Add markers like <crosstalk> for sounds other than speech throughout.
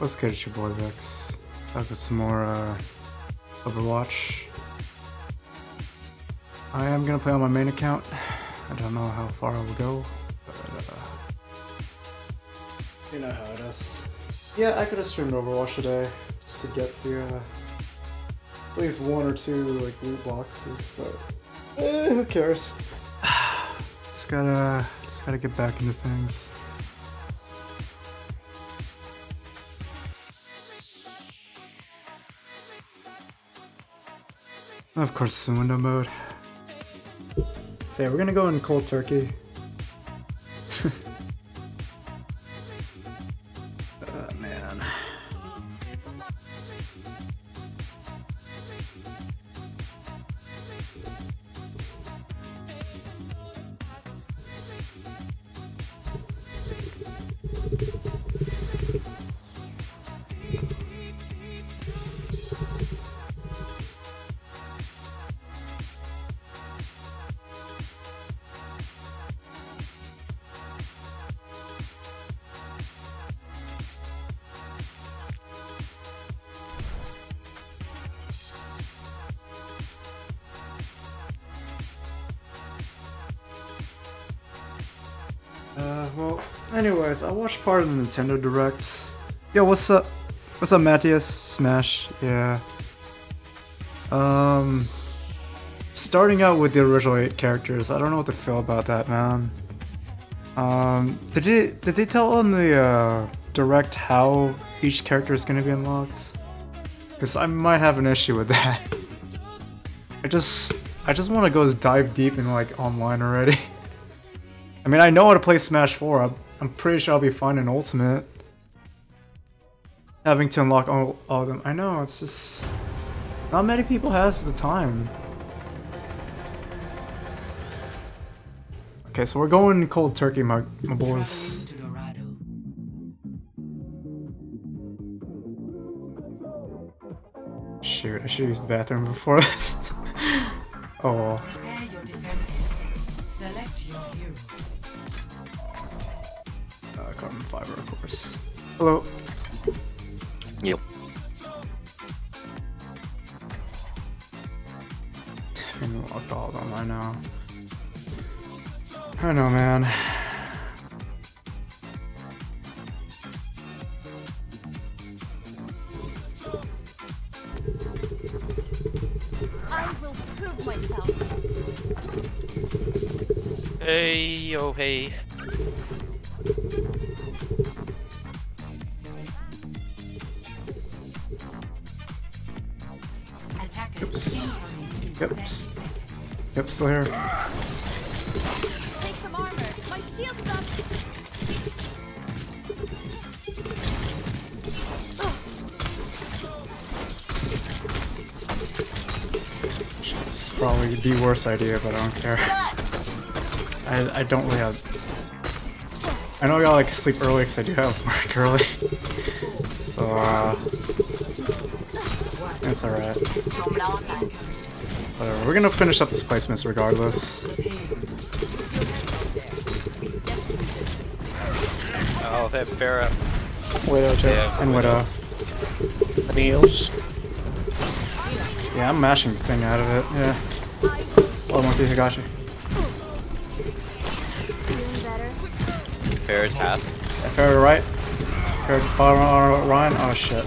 What's good, it's your boy Vex. Back with some more uh, Overwatch. I am gonna play on my main account. I don't know how far I will go, but uh, you know how it is. Yeah, I could have streamed Overwatch today just to get the uh, at least one or two like loot boxes, but eh, who cares? <sighs> just gotta just gotta get back into things. Of course, in window mode. So yeah, we're gonna go in cold turkey. Part of the Nintendo Direct. Yo, what's up? What's up, Matthias? Smash, yeah. Um, starting out with the original eight characters, I don't know what to feel about that, man. Um, did they did they tell on the uh, Direct how each character is gonna be unlocked? Because I might have an issue with that. <laughs> I just I just want to go dive deep in like online already. <laughs> I mean, I know how to play Smash 4. I'm, I'm pretty sure I'll be fine in Ultimate. Having to unlock all, all of them. I know, it's just... Not many people have the time. Okay, so we're going cold turkey, my, my boys. Shoot, I should use the bathroom before this. <laughs> oh well. Carbon fiber, of course. Hello. Yep. I'm gonna lock all of them, I know. I know, man. I will prove myself. Hey, yo, hey. Still here. Take some armor. My shield's up. It's probably the worst idea, but I don't care. I, I don't really have... I know I gotta like sleep early because I do have <laughs> work early. So, uh... It's alright. Whatever, we're gonna finish up this placements regardless. Oh, that Pharah. Widow, too. Yeah, and Widow. Meals. Yeah, I'm mashing the thing out of it, yeah. Oh, Monkey Higashi. Feeling. Pharah's half. If I right, if I were bottom on Ryan, oh shit.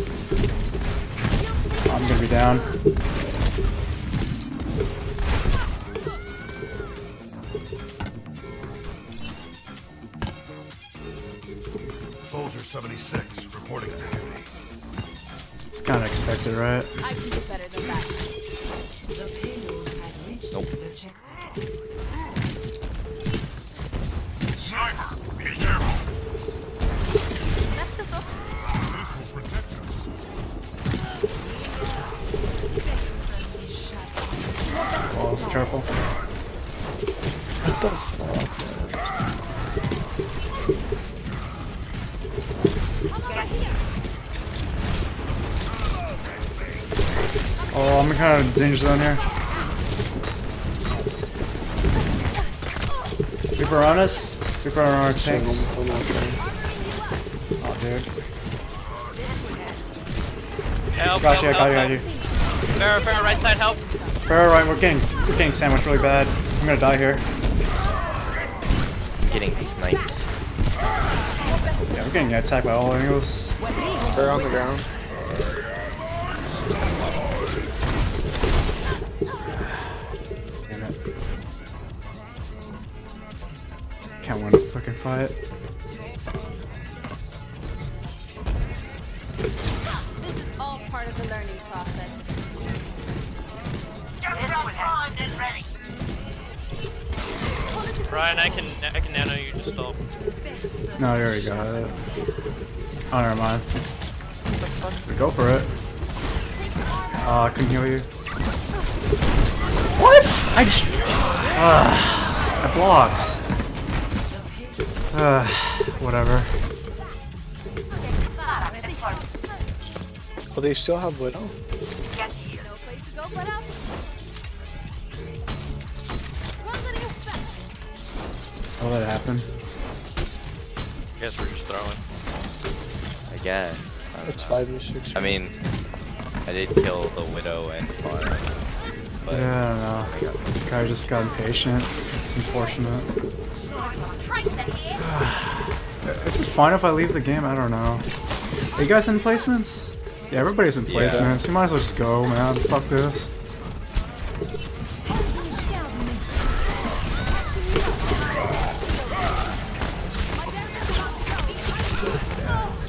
danger zone here. Reaper on us. Reaper on our tanks. I'm not trying. Oh, dude. Help, Got you, I help, got you, help, got you. help. Pharah, Pharah, right side, help. Fair, right, we're getting, we're getting sandwiched really bad. I'm gonna die here. Getting sniped. Yeah, we're getting attacked by all angles. They're on the ground. Oh, they still have Widow? No place to go but up. Run with your back. I'll let it happen. guess we're just throwing. I guess. I It's know. 5v6. I mean, I did kill the widow and farm. But Yeah, I don't know. Guy just got impatient. It's unfortunate. <sighs> This is fine if I leave the game? I don't know. Are you guys in placements? Yeah, everybody's in place, Yeah. So You might as well just go, man. Fuck this.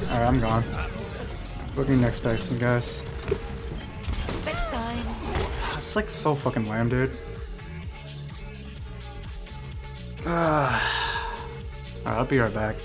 Alright, I'm gone. Booking next person, guys. It's like so fucking lame, dude. <sighs> Alright, I'll be right back.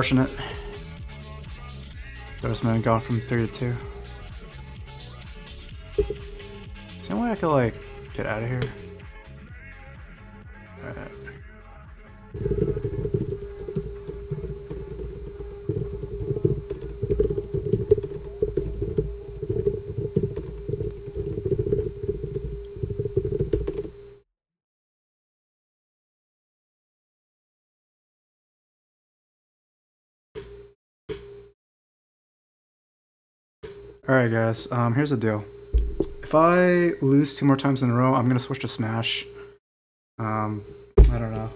Unfortunate. There's man gone from 3 to 2. Is there any way I could, like, get out of here? Alright. Alright guys, um, here's the deal. If I lose two more times in a row, I'm gonna switch to Smash. Um, I don't know.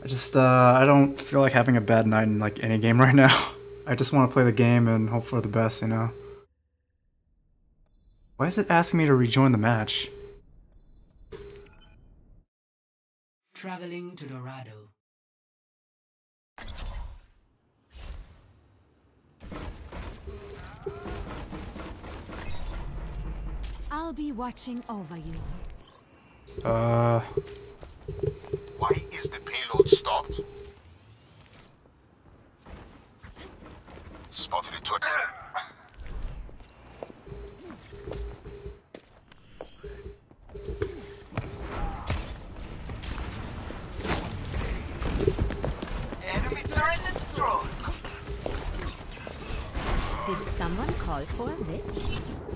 I just, uh, I don't feel like having a bad night in, like, any game <laughs> right now. I just want to play the game and hope for the best, you know? Why is it asking me to rejoin the match? Traveling to Dorado. I'll be watching over you. Uh, Why is the payload stopped? Spotted it to Did someone call for a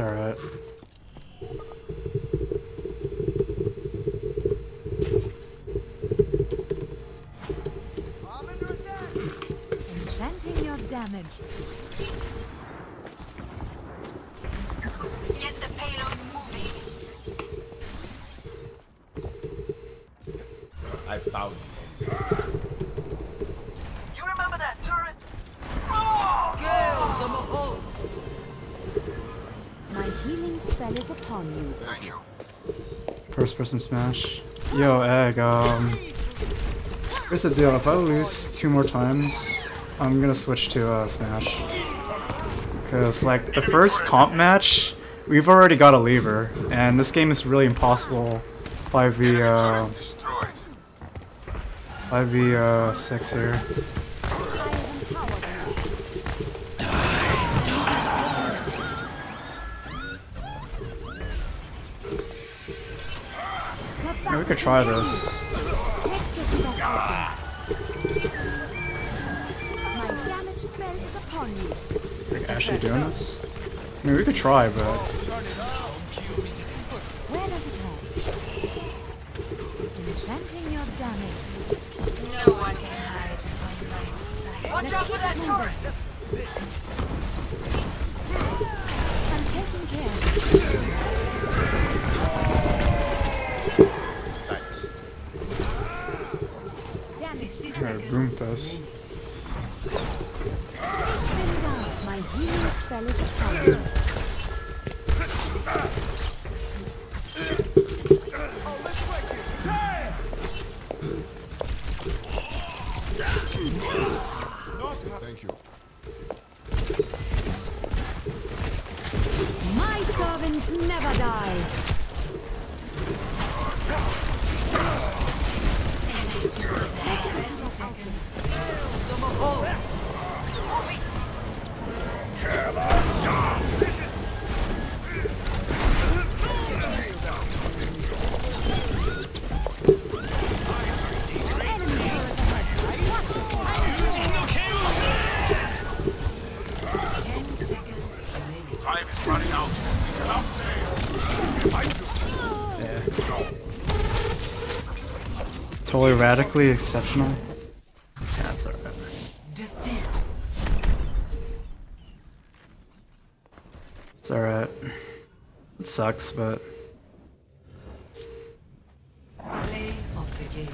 alright. Person smash. Yo, egg, um. Here's the deal, if I lose two more times, I'm gonna switch to uh, Smash. Cause like the first comp match, we've already got a lever, and this game is really impossible 5v, uh... 5v, uh, 6 here. Upon you. Like actually doing this? I mean, we could try, but radically exceptional. Yeah, that's alright. It's alright. It sucks, but Play of the game.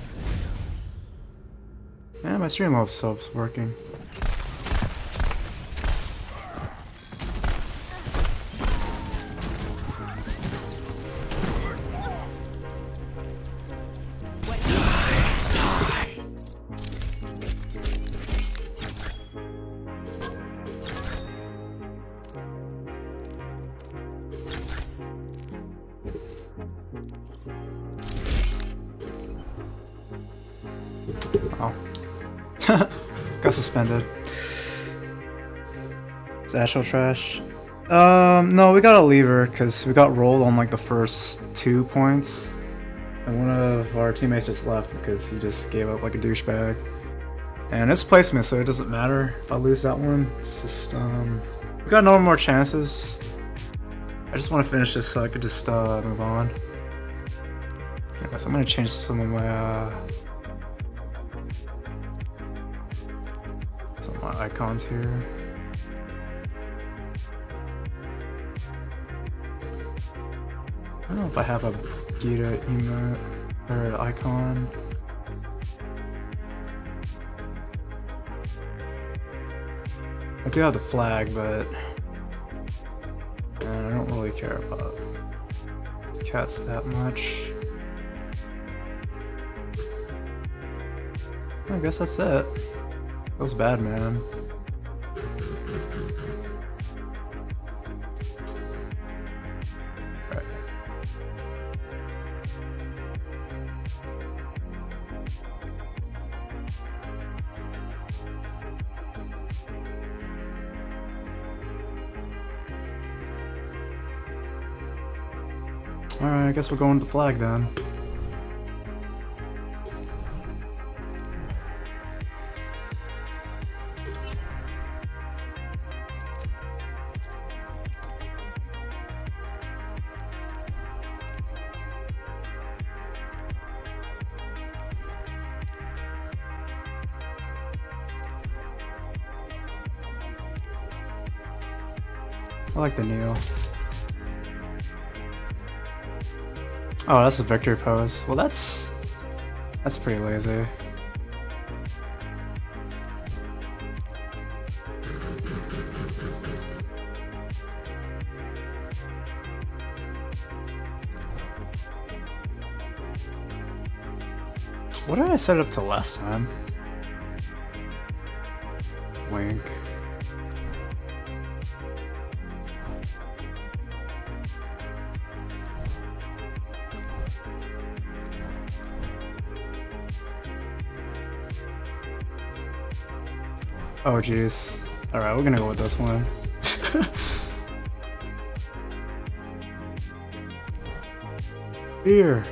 yeah, my Streamlabs sub's working. Actual trash. Um, no, we got a lever because we got rolled on like the first two points. And one of our teammates just left because he just gave up like a douchebag. And it's placement, so it doesn't matter if I lose that one. It's just, um, we got no more chances. I just want to finish this so I could just, uh, move on. Guys, I'm gonna change some of my, uh, some of my icons here. Don't know if I have a Gita emote or an icon. I do have the flag, but uh, I don't really care about cats that much. I guess that's it. That was bad, man. guess we're going to the flag then. I like the nail. Oh, that's a victory pose. Well, that's that's pretty lazy. What did I set up to last time? Oh jeez. Alright, we're gonna go with this one. <laughs> Beer.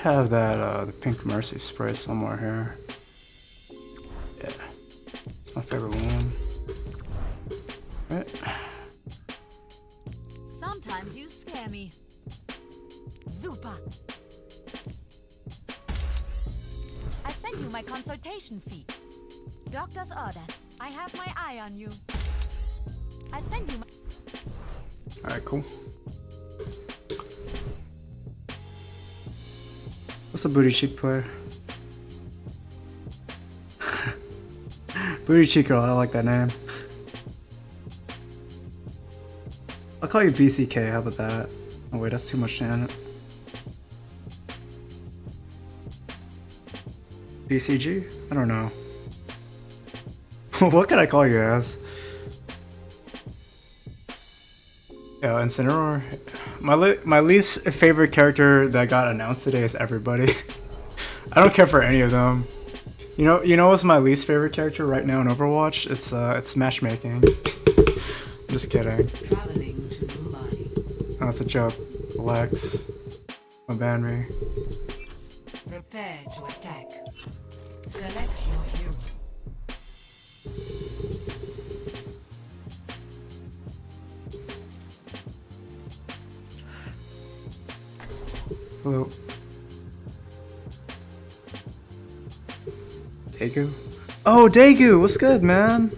Have that uh, the pink mercy spray somewhere here. Yeah, it's my favorite one. Booty cheek player? booty cheek girl, I like that name. I'll call you BCK, how about that? Oh wait, that's too much Janet. BCG? I don't know. <laughs> what can I call you as? Yeah, Incineroar. My li- my least favorite character that got announced today is everybody. <laughs> I don't care for any of them. You know, you know what's my least favorite character right now in Overwatch? It's uh, it's matchmaking. <laughs> I'm just kidding. Traveling to Mumbai. Oh, that's a joke. Lex, don't ban me. Oh, Daegu! What's good, man?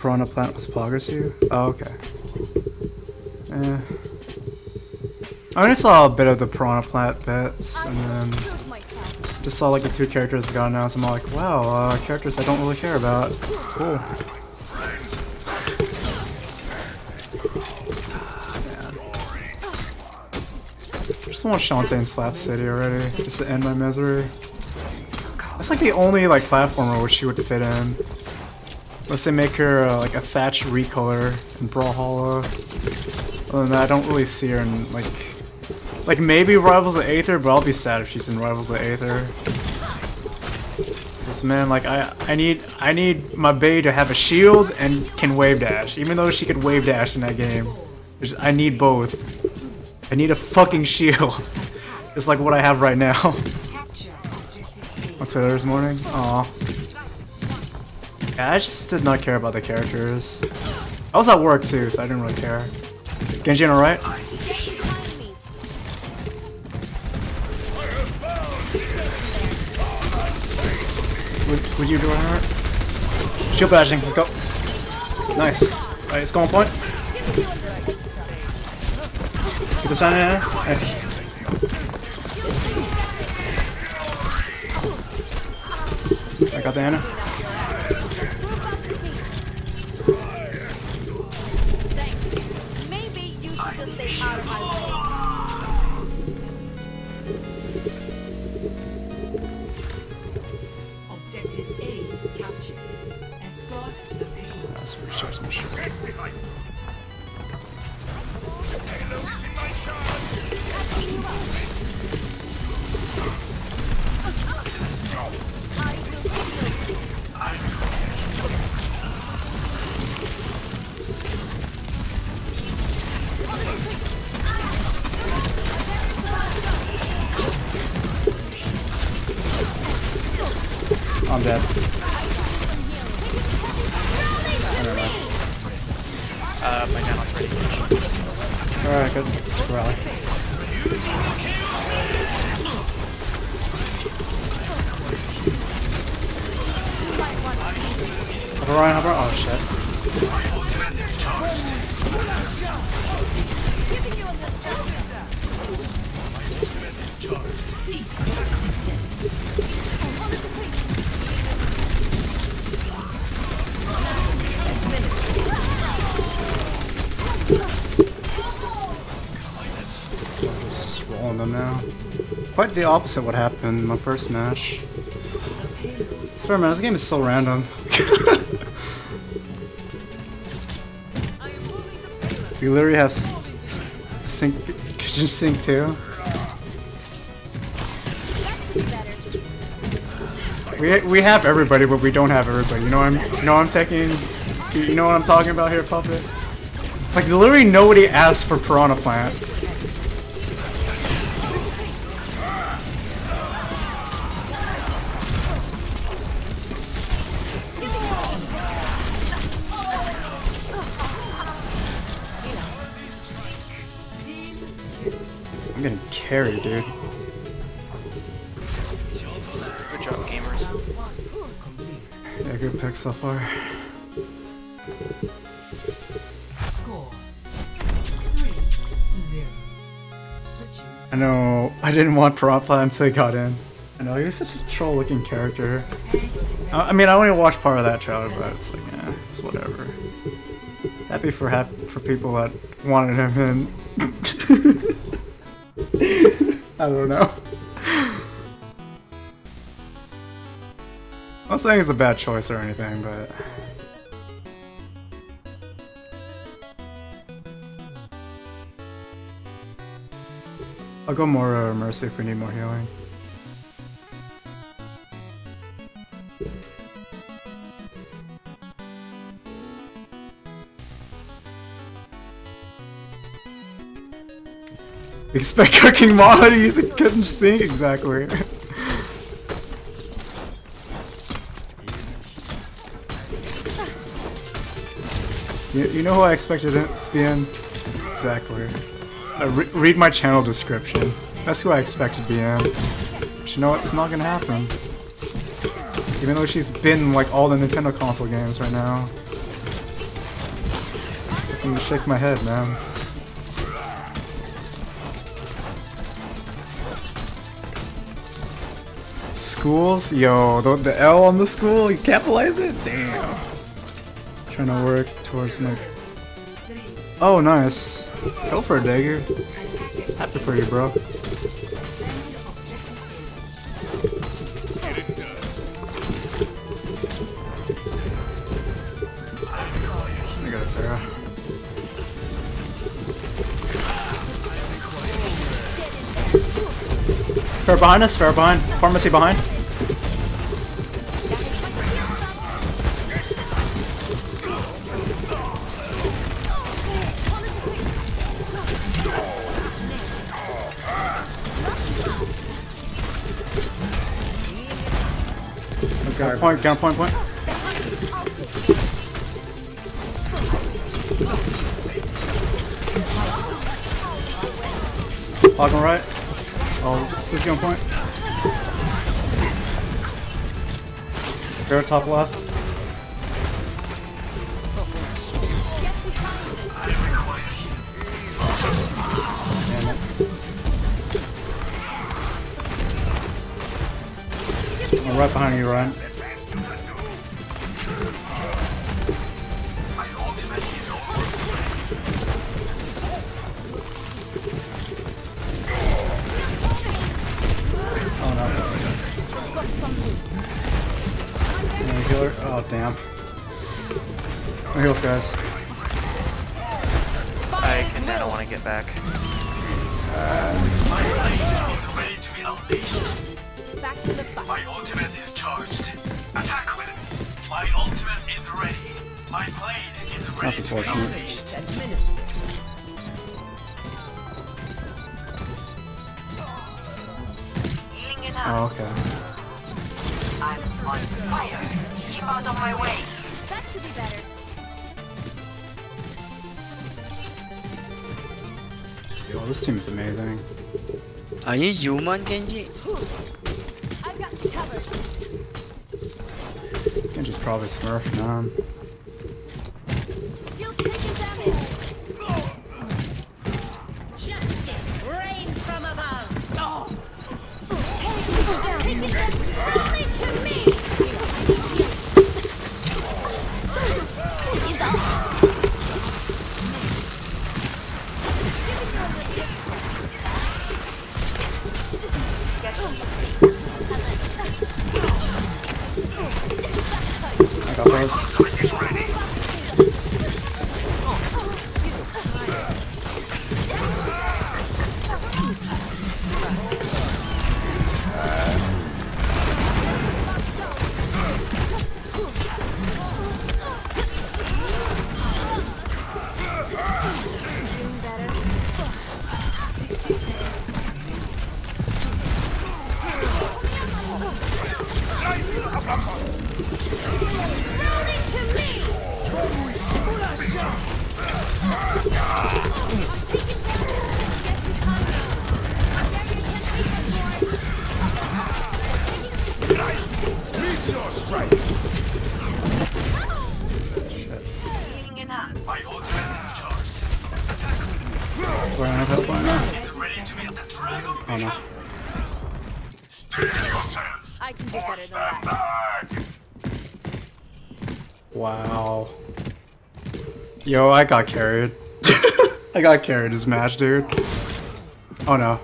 Piranha Plant was Poggers you? Oh, okay. Eh. I mean, I saw a bit of the Piranha Plant bits, and then just saw like the two characters that got announced. I'm like, wow, uh, characters I don't really care about. Cool. I just want Shantae in Slap City already, just to end my misery. That's like the only like platformer where she would fit in. Unless they make her uh, like a Thatch recolor in Brawlhalla. Other than that, I don't really see her in like, like maybe Rivals of Aether, but I'll be sad if she's in Rivals of Aether. This man, like I, I need, I need my Bay to have a shield and can wave dash. Even though she could wave dash in that game, There's, I need both. I need a fucking shield. <laughs> It's like what I have right now. On Twitter this morning. Aw. Yeah, I just did not care about the characters. I was at work too, so I didn't really care. Genji alright? What, what you doing, alright? Shield bashing, let's go. Nice. Alright, let's go point. Get the sign in. Nice. I got the Anna. The opposite what happened in my first match. Sorry man, this game is so random. <laughs> we literally have sync kitchen sink too. We we have everybody, but we don't have everybody. You know I'm you know I'm taking you know what I'm talking about here, puppet? Like literally nobody asked for piranha plant. Dude. Good job, gamers. Yeah, good pick so far. Score. Three, zero. Switching I know I didn't want Piranha until he got in. I know he was such a troll looking character. I, I mean, I only watched part of that trailer, but it's like, yeah, it's whatever. Happy for hap- for people that wanted him in. <laughs> I don't know. I'm not saying it's a bad choice or anything, but I'll go more uh, Mercy if we need more healing. Expect cooking use a kitchen sink exactly. you, you know who I expected it to be in? Exactly. Uh, re read my channel description. That's who I expected to be in. But you know what? It's not gonna happen. Even though she's been like all the Nintendo console games right now. I'm gonna shake my head, man. Schools? Yo, the, the L on the school, you capitalize it? Damn. Trying to work towards my. Oh, nice. Go for a Dagger. Happy for you, bro. Behind us, fair behind. Pharmercy behind. Got point, got point, point. Log on right. Oh, is he on point? Fair top left. I'm right behind you, Ryan. Get back. Ready to be unleashed. Back to the fight. My ultimate is charged. Attack with it. My ultimate is ready. My blade is ready That's unfortunate. Oh, okay. I'm on fire. Keep out of my way. That should be better. Yo, this team is amazing. Are you human, Genji? I've got covered. Genji's probably Smurf, man. Yo, I got carried. <laughs> I got carried as match, dude. Oh no.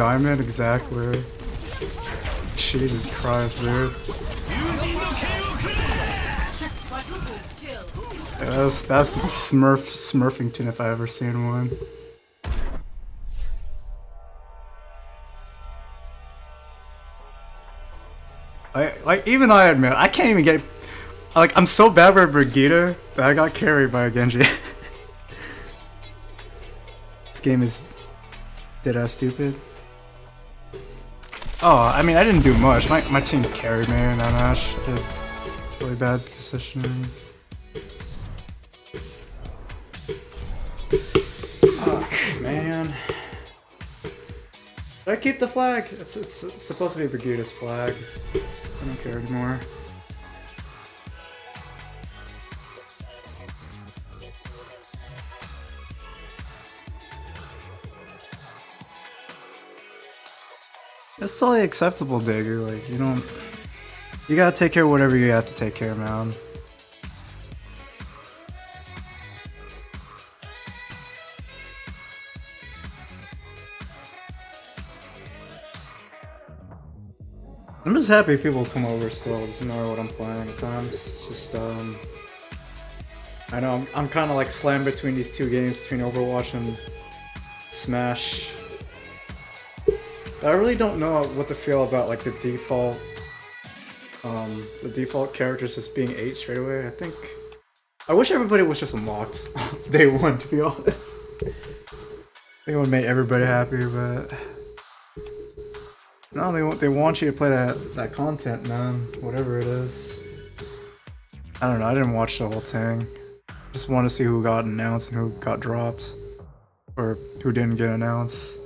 Diamond, exactly. Jesus Christ, dude. Yeah, that's that's Smurf Smurfington if I ever seen one. I like even I admit I can't even get like I'm so bad with Brigitte that I got carried by a Genji. <laughs> this game is dead ass stupid. Oh, I mean I didn't do much. My my team carried me in that match. Did really bad positioning. Fuck, man. Should I keep the flag? It's, it's, it's supposed to be Brigitte's flag. I don't care anymore. It's totally acceptable, Digger. Like, you don't. You gotta take care of whatever you have to take care of, man. I'm just happy people come over still. Doesn't matter what I'm playing at times. It's just, um. I know, I'm, I'm kind of like slammed between these two games, between Overwatch and Smash. I really don't know what to feel about like the default, um, the default characters just being eight straight away. I think I wish everybody was just unlocked <laughs> day one. To be honest, I think it would make everybody happy, but no, they want they want you to play that that content, man. Whatever it is. I don't know. I didn't watch the whole thing. Just want to see who got announced and who got dropped, or who didn't get announced.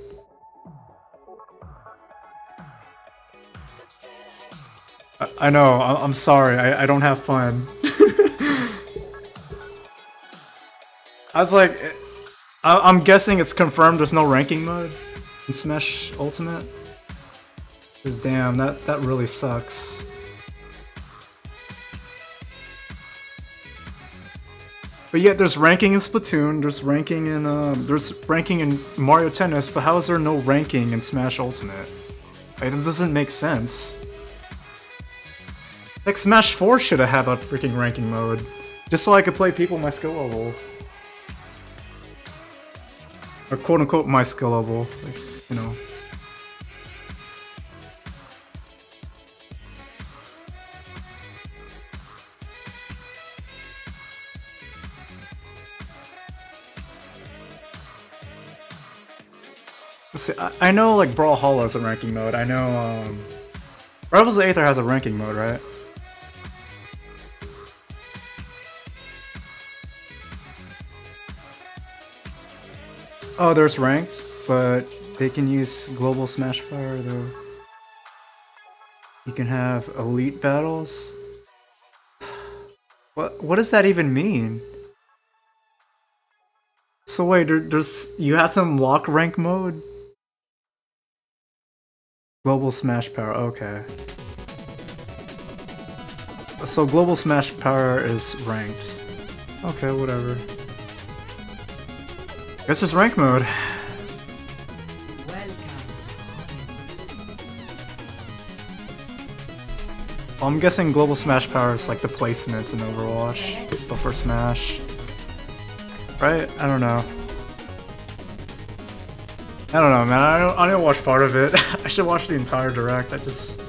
I, I know. I, I'm sorry. I, I don't have fun. <laughs> I was like, I, I'm guessing it's confirmed. There's no ranking mode in Smash Ultimate. Cause damn, that that really sucks. But yet there's ranking in Splatoon, there's ranking in um, there's ranking in Mario Tennis, but how is there no ranking in Smash Ultimate? Like, that doesn't make sense. Like Smash 4 should have had a freaking ranking mode, just so I could play people my skill level. or quote unquote my skill level, like you know. Let's see, I, I know like Brawlhalla is a ranking mode. I know um, Rivals of Aether has a ranking mode, right? Oh, there's ranked, but they can use Global Smash Power though. You can have elite battles. <sighs> What what does that even mean? So wait, there, there's you have to unlock rank mode. Global Smash Power, okay. So Global Smash Power is ranked. Okay, whatever. Guess it's rank mode. Well, I'm guessing Global Smash Power is like the placements in Overwatch, but for Smash. Right? I don't know. I don't know, man. I don't, I didn't watch part of it. <laughs> I should watch the entire direct. I just,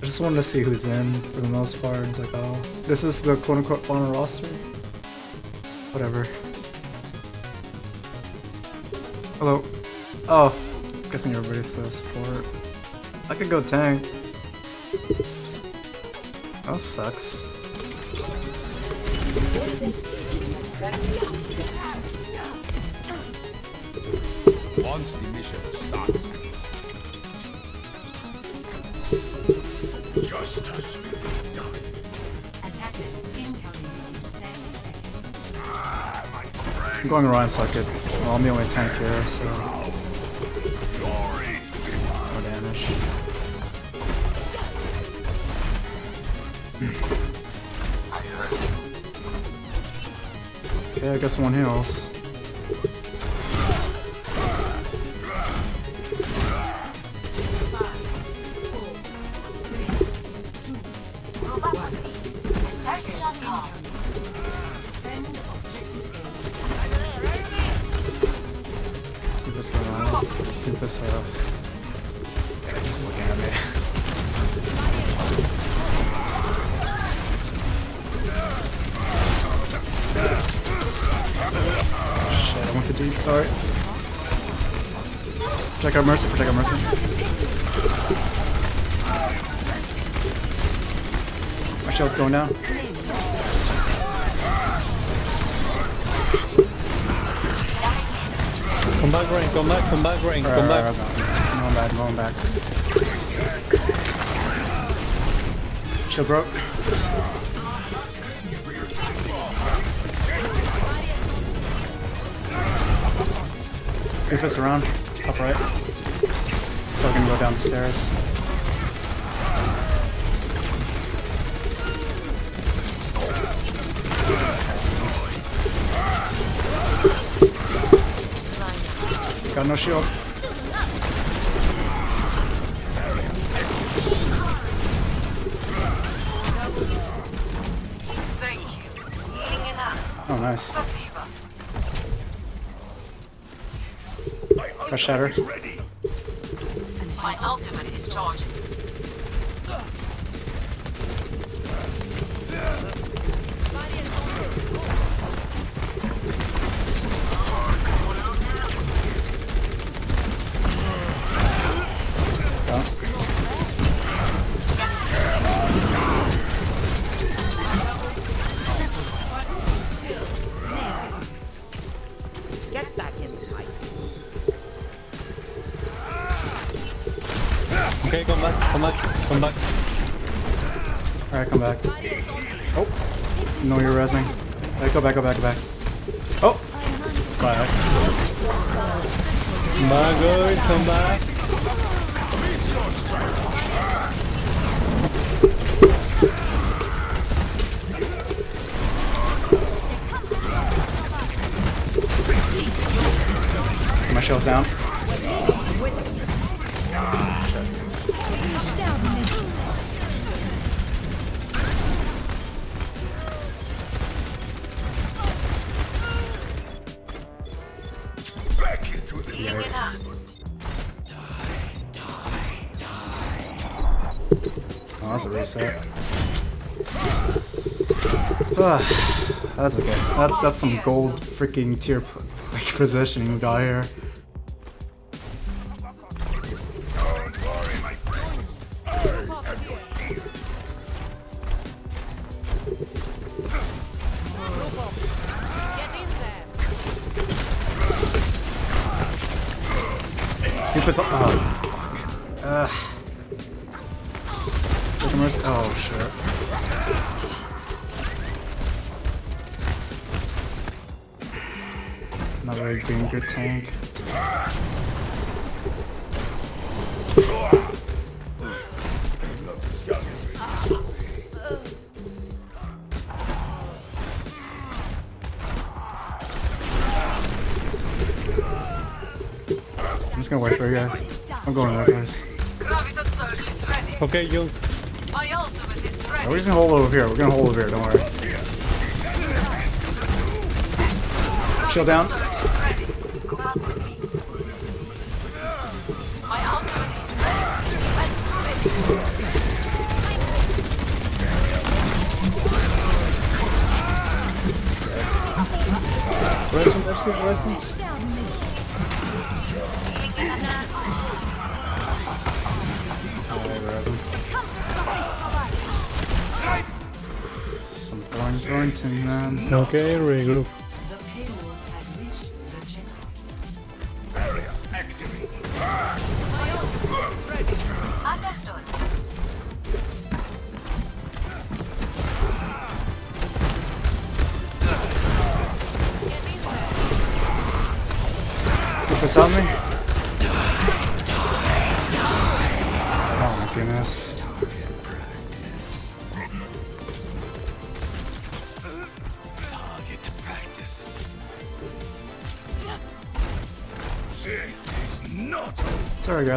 I just wanted to see who's in for the most part. It's like, oh, this is the quote-unquote final roster. Whatever. Hello. Oh, guessing everybody's uh, support. I could go tank. That sucks. Once the mission starts. Justice will be done. Attackers incoming in 30 seconds. Ah, my friend. I'm going around so I could. Well, I'm the only tank here, so no damage. Okay, I guess one heals. Broke. Two fists around, top right. Probably gonna go. Got no shield. Shatter. That's. That's some gold freaking tier like positioning we got here. Okay, you. My ultimate. We're just gonna hold over here. We're gonna hold over here. Don't worry. Chill down. Surge is ready. My ultimate is Man. Um, okay, regroup.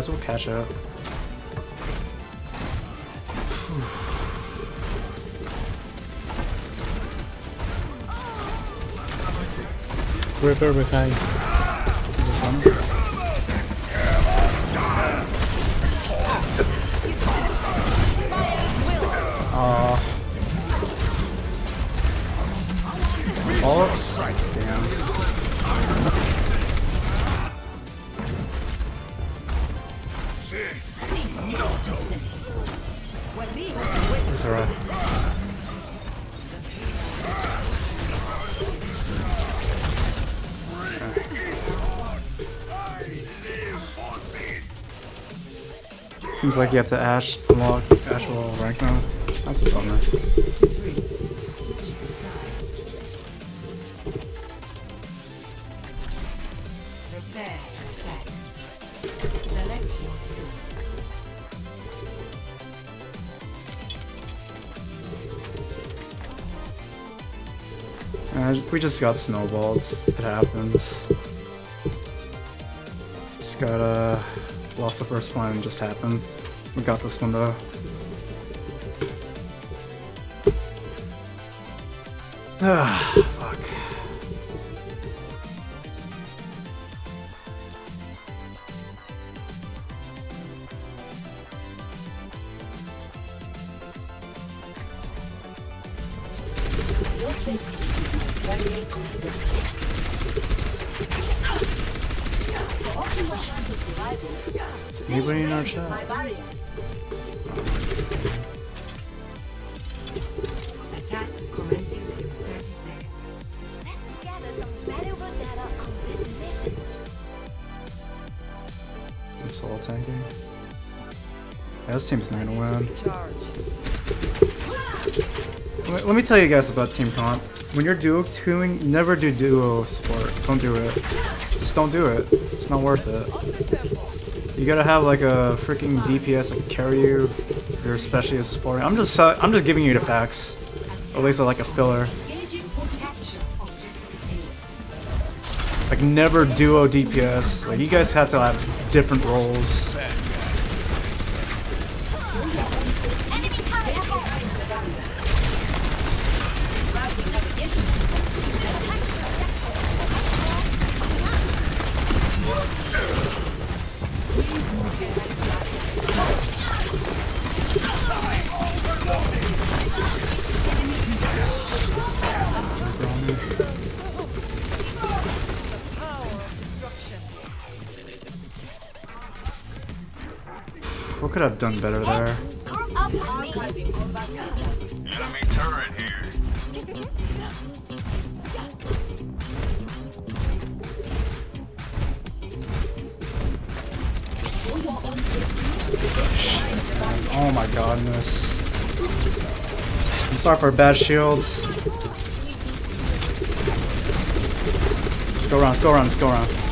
Guys. We'll catch up. Reaper behind. Seems like you have to Ash unlock Ash will rank now. That's a bummer. We just got snowballed. It happens. Just gotta... lost the first one just happened. We got this one though. Tell you guys about team comp. When you're duo queuing, never do duo support. Don't do it. Just don't do it. It's not worth it. You gotta have like a freaking DPS can carry you. You're especially a support. I'm just uh, I'm just giving you the facts. At least like a filler. Like never duo DPS. Like you guys have to have different roles. For bad shields. Let's go around, let's go around, let's go around.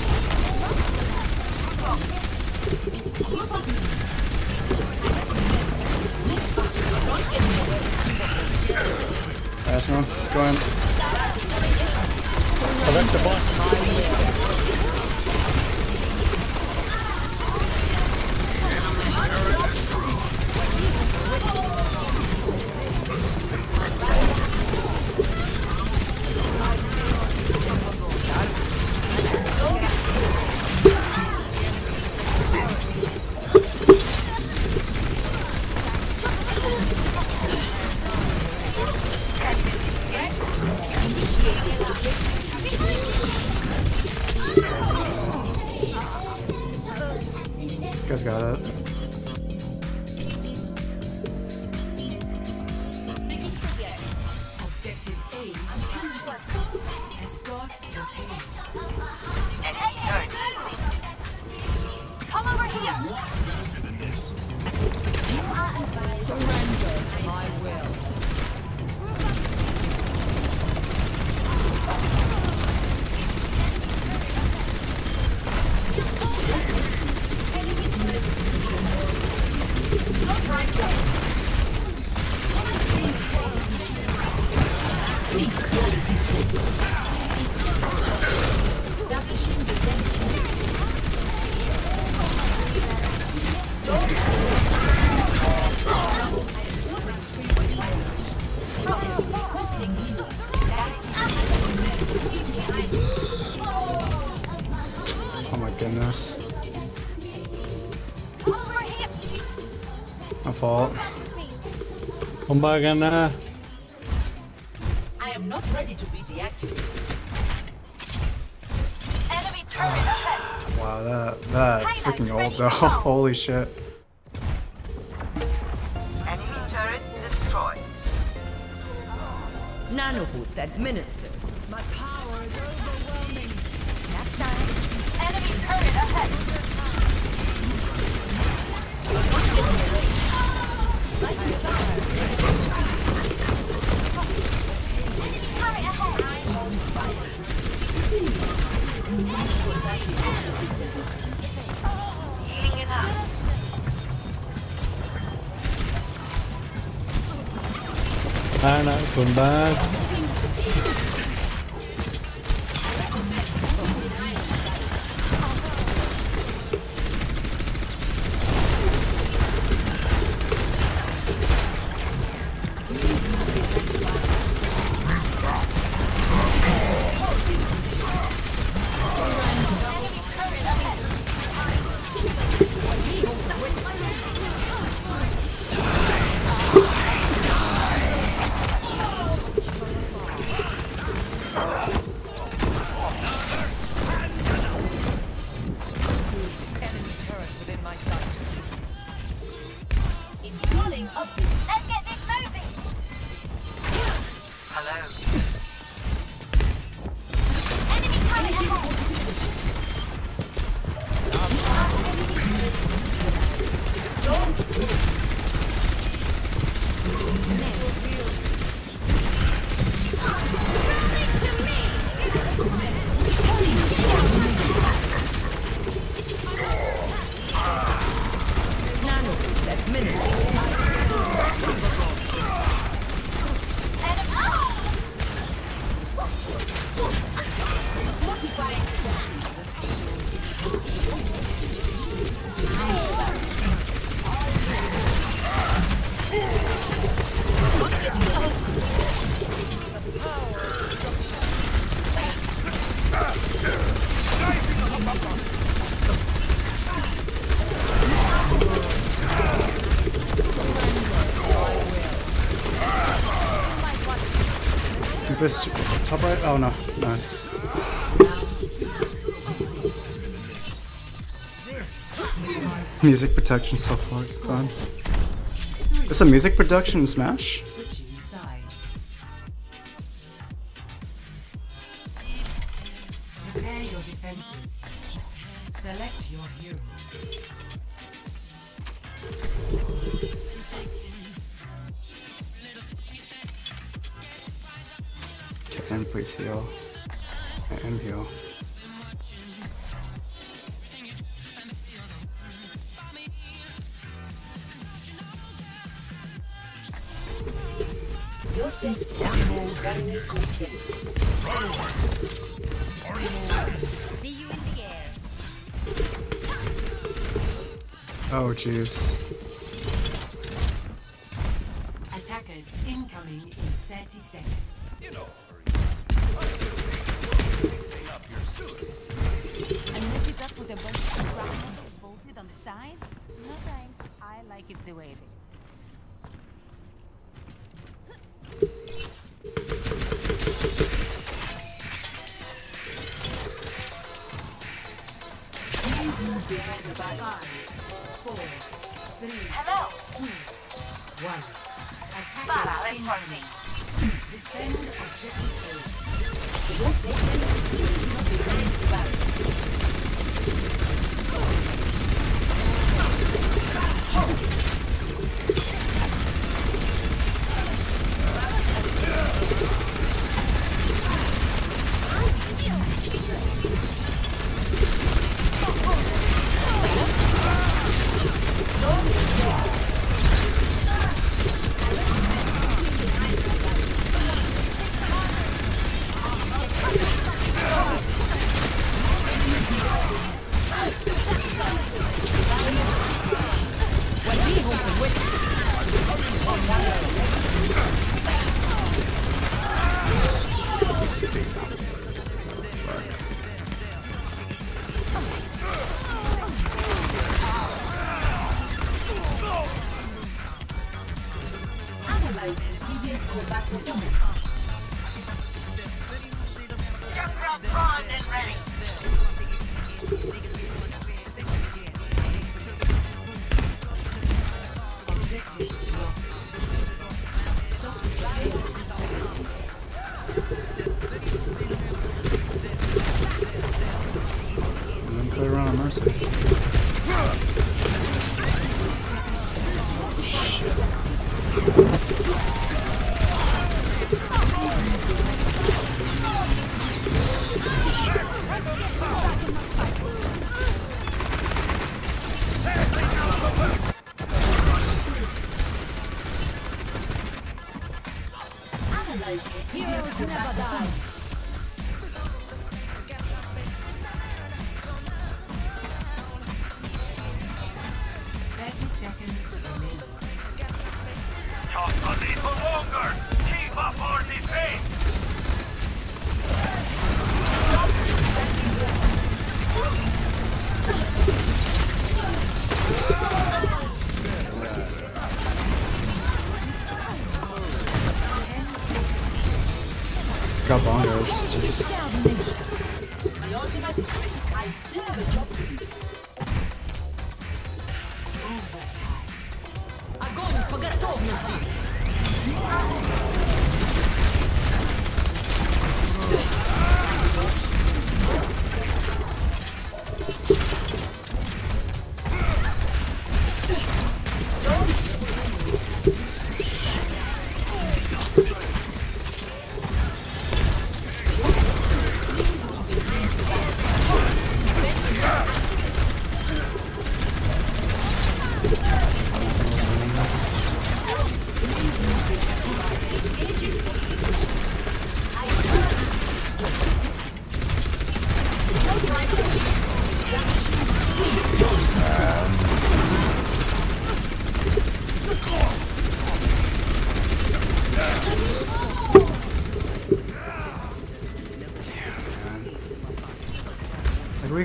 Kumbaga na. I am not ready to be deactivated. Enemy turret ahead. Wow, that that freaking old though. <laughs> Holy shit. Enemy turret destroyed. Nano boost administered. Back. This top right? Oh no, nice. Music production software, fun. Is a music production in Smash? jeez. Lazarus.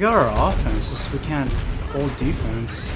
got our offense, we can't hold defense.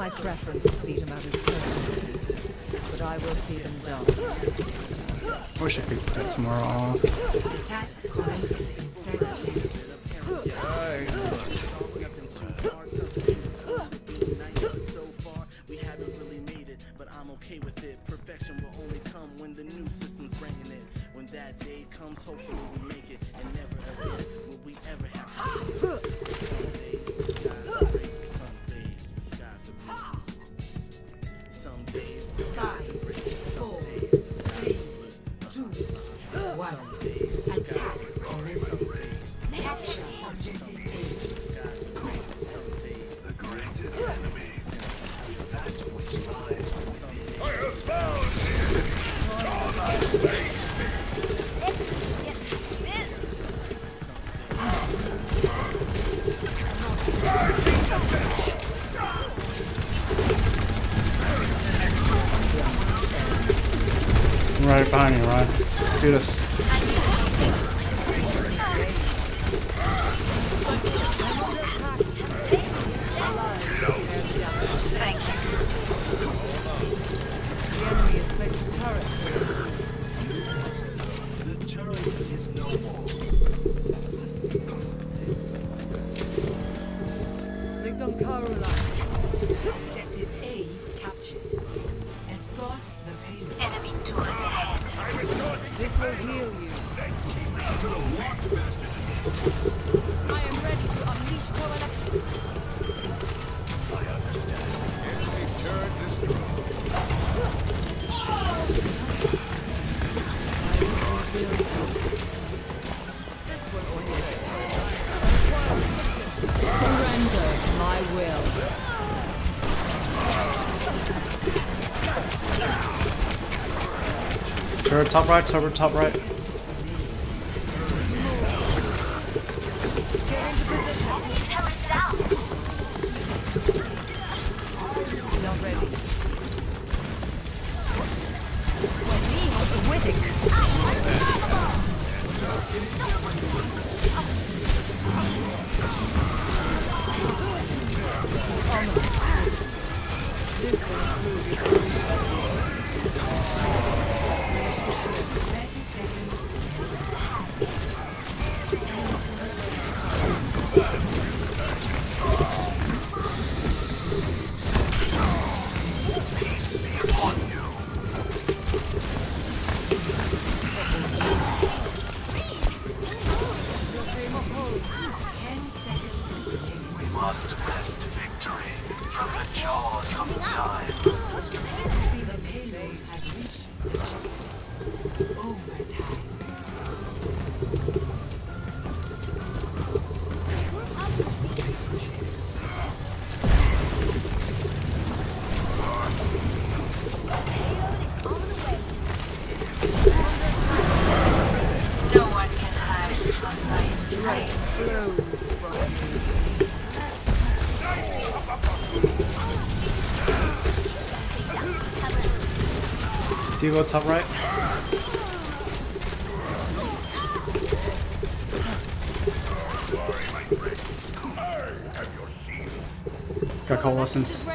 my preference to see them out as persons, but I will see them done. I wish I could do that tomorrow. Turret top right, turret top right. go top right. Got coalescence.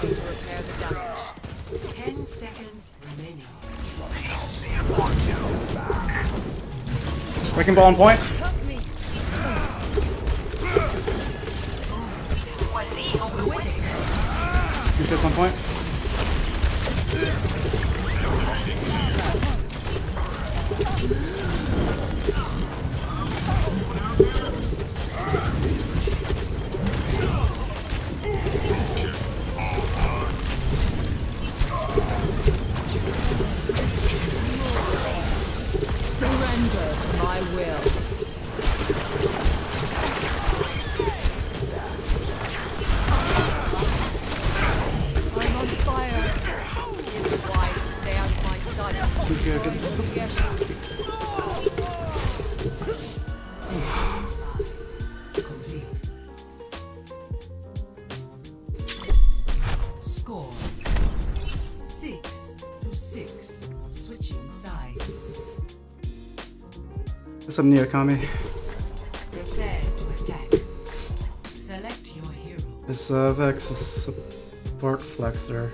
To repair the damage. Ten seconds remaining. Wrecking ball on point. What's up, Neokami? Select your hero. This uh, Vex is support flexor.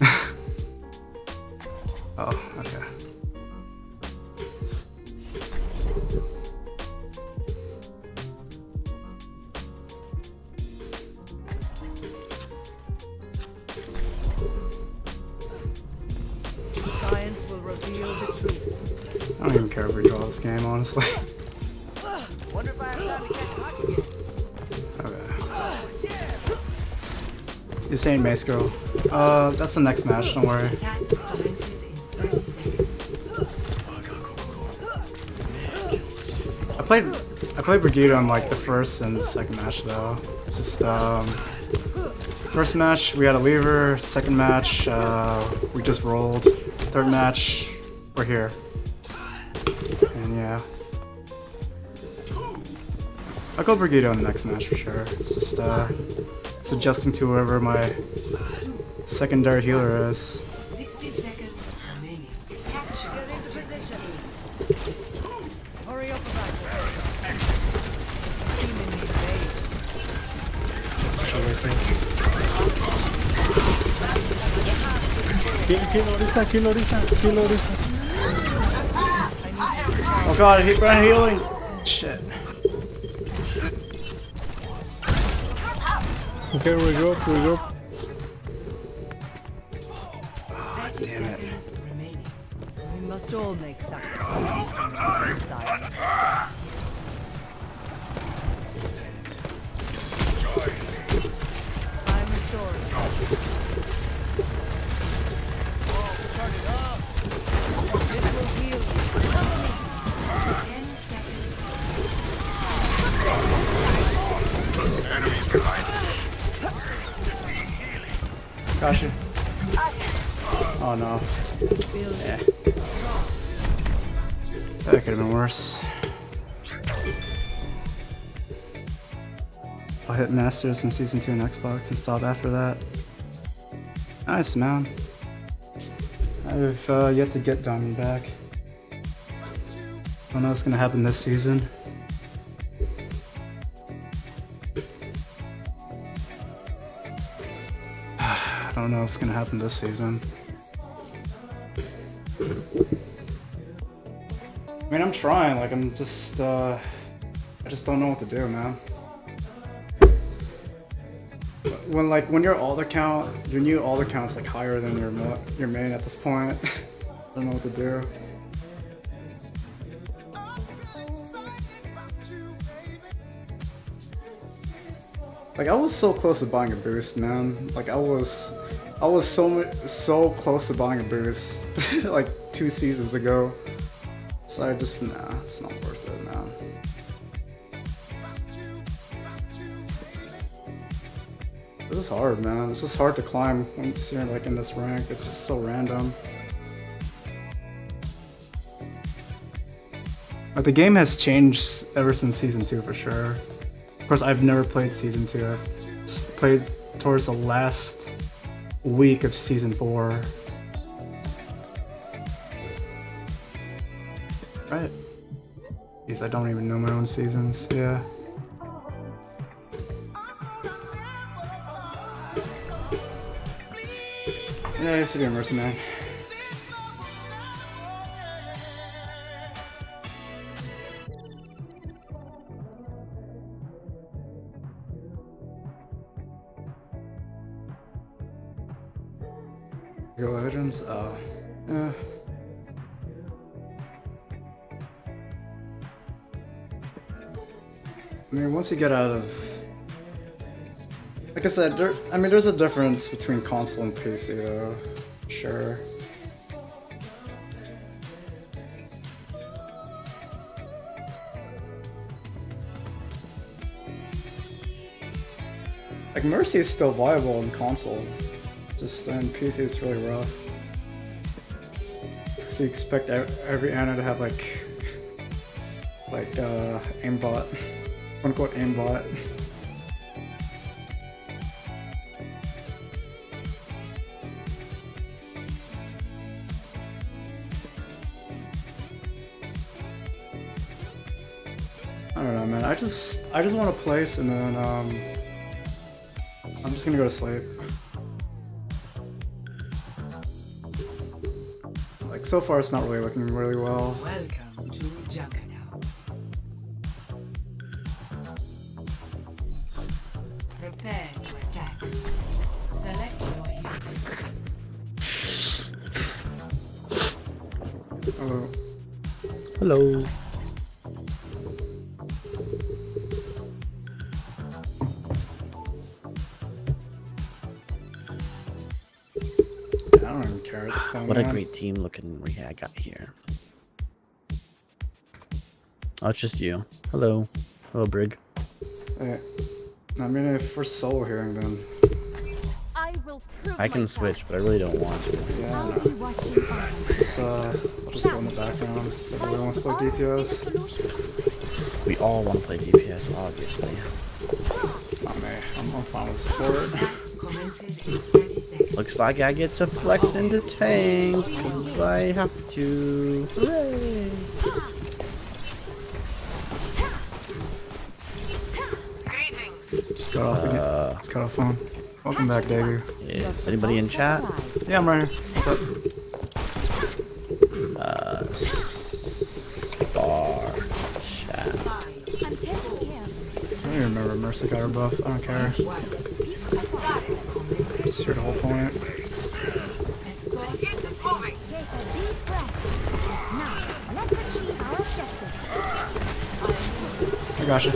<laughs> oh, okay. Again. <laughs> okay. This ain't Mace Girl. Uh, that's the next match, don't worry. Attack commences in 30 seconds. I played I played Brigitte on like the first and second match though. It's just um first match we had a lever, second match uh, we just rolled, third match we're here. Go Brigitte on the next match for sure. It's just uh it's adjusting to whoever my secondary healer is. 60 seconds remaining. Capture. Get into position. Hurry up about it. Seemingly vague. Such a wasting. Kill, kill Orisa, kill Orisa, kill Orisa. Oh god, he ran healing! Okay, regroup, regroup. Ah, Masters in Season 2 on Xbox and stop after that. Nice, man. I've uh, yet to get Diamond back. Don't know what's gonna happen this season. <sighs> I don't know what's gonna happen this season. I mean, I'm trying. Like, I'm just, uh, I just don't know what to do, man. When like when your alt account, your new alt account's like higher than your your main at this point. <laughs> I don't know what to do. Like I was so close to buying a boost, man. Like I was, I was so so close to buying a boost, <laughs> like two seasons ago. So I just nah, it's not worth it, This is hard, man. This is hard to climb once you're like in this rank. It's just so random. But the game has changed ever since season two for sure. Of course, I've never played season two. I've played towards the last week of season four. Right. Jeez, I don't even know my own seasons. Yeah. Yeah, I used to be a mercenary. Go Legends? Oh. Yeah. I mean, once you get out of. Like I said, there, I mean, there's a difference between console and PC, though. Sure. Like, Mercy is still viable in console. Just in PC, it's really rough. So you expect every Ana to have, like. <laughs> Like, uh, aimbot. <laughs> Quote unquote aimbot. <laughs> don't know, man. I just I just want a place and then um I'm just gonna go to sleep. Like so far, it's not really looking really well. Welcome to Junkertown. Prepare to attack. Select your hero. Hello. Hello. Don't even care at this point. <sighs> What a man. great team looking we I got here. Oh, it's just you. Hello. Hello, Brig. I mean, if we're solo hearing, then I will prove I can myself. switch, but I really don't want to. yeah, I'll no. be watching. Just uh, I'll just go in the background. So everyone wants to play DPS. We all want to play DPS, obviously. Not me. I'm, I'm fine with support. Commences in 30 seconds. Looks like I get to flex into tank. 'cause I have to. Hooray! Just got off again. Just got off phone. Welcome back, Davey. Is anybody in chat? Yeah, I'm right here. What's up? Uh, Spar chat. I don't even remember Mercy got her buff. I don't care. Our objectives. I gotcha.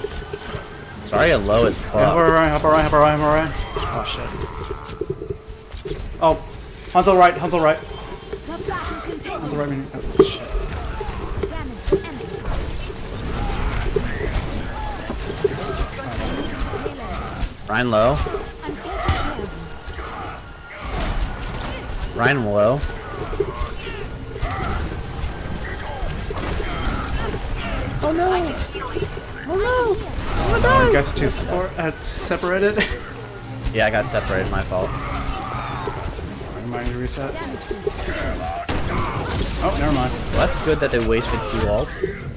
Sorry, a low as Hey, help her fuck. Ryan, help her Ryan, help her Ryan, help her Ryan. Oh shit. Oh, Hansel right, Hansel right. The battle continues. Hansel right. me- Oh shit. Damage to enemy. Ryan low. Ryan low. Oh no! Oh no! Oh, you guys are too separ- uh, separated. <laughs> Yeah, I got separated. My fault. Never mind, you reset. Oh, never mind. Well, that's good that they wasted two ults.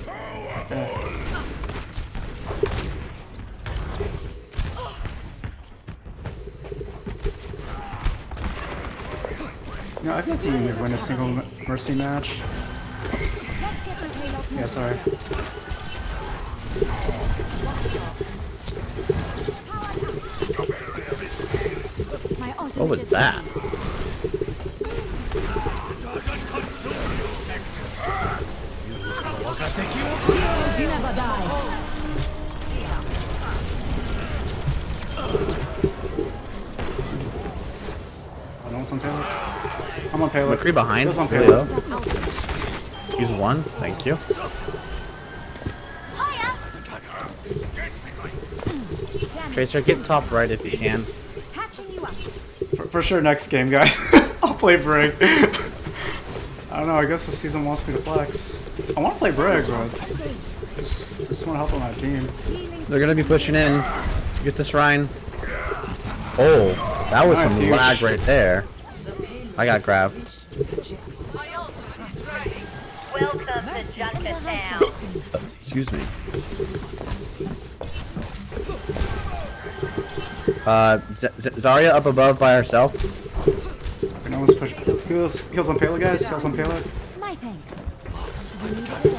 I've yet win a single Mercy match. Yeah, sorry. What was that? Payload. McCree behind. Who's on Really payload? low. He's one. Thank you. Tracer, get top right if you can. Catching you up. For, for sure, next game, guys. <laughs> I'll play Brig. <laughs> I don't know. I guess the season wants me to flex. I want to play Brig, but just just want to help on my team. They're gonna be pushing in. Get this Ryan. Oh, that was Nice, some huge. lag right there. I got grab. Welcome to Junker Town. Excuse me. Uh, Z- Z- Zarya up above by herself. No one's pushing. Heals, heals on payload, guys. Heals on payload. My thanks. You need a doctor?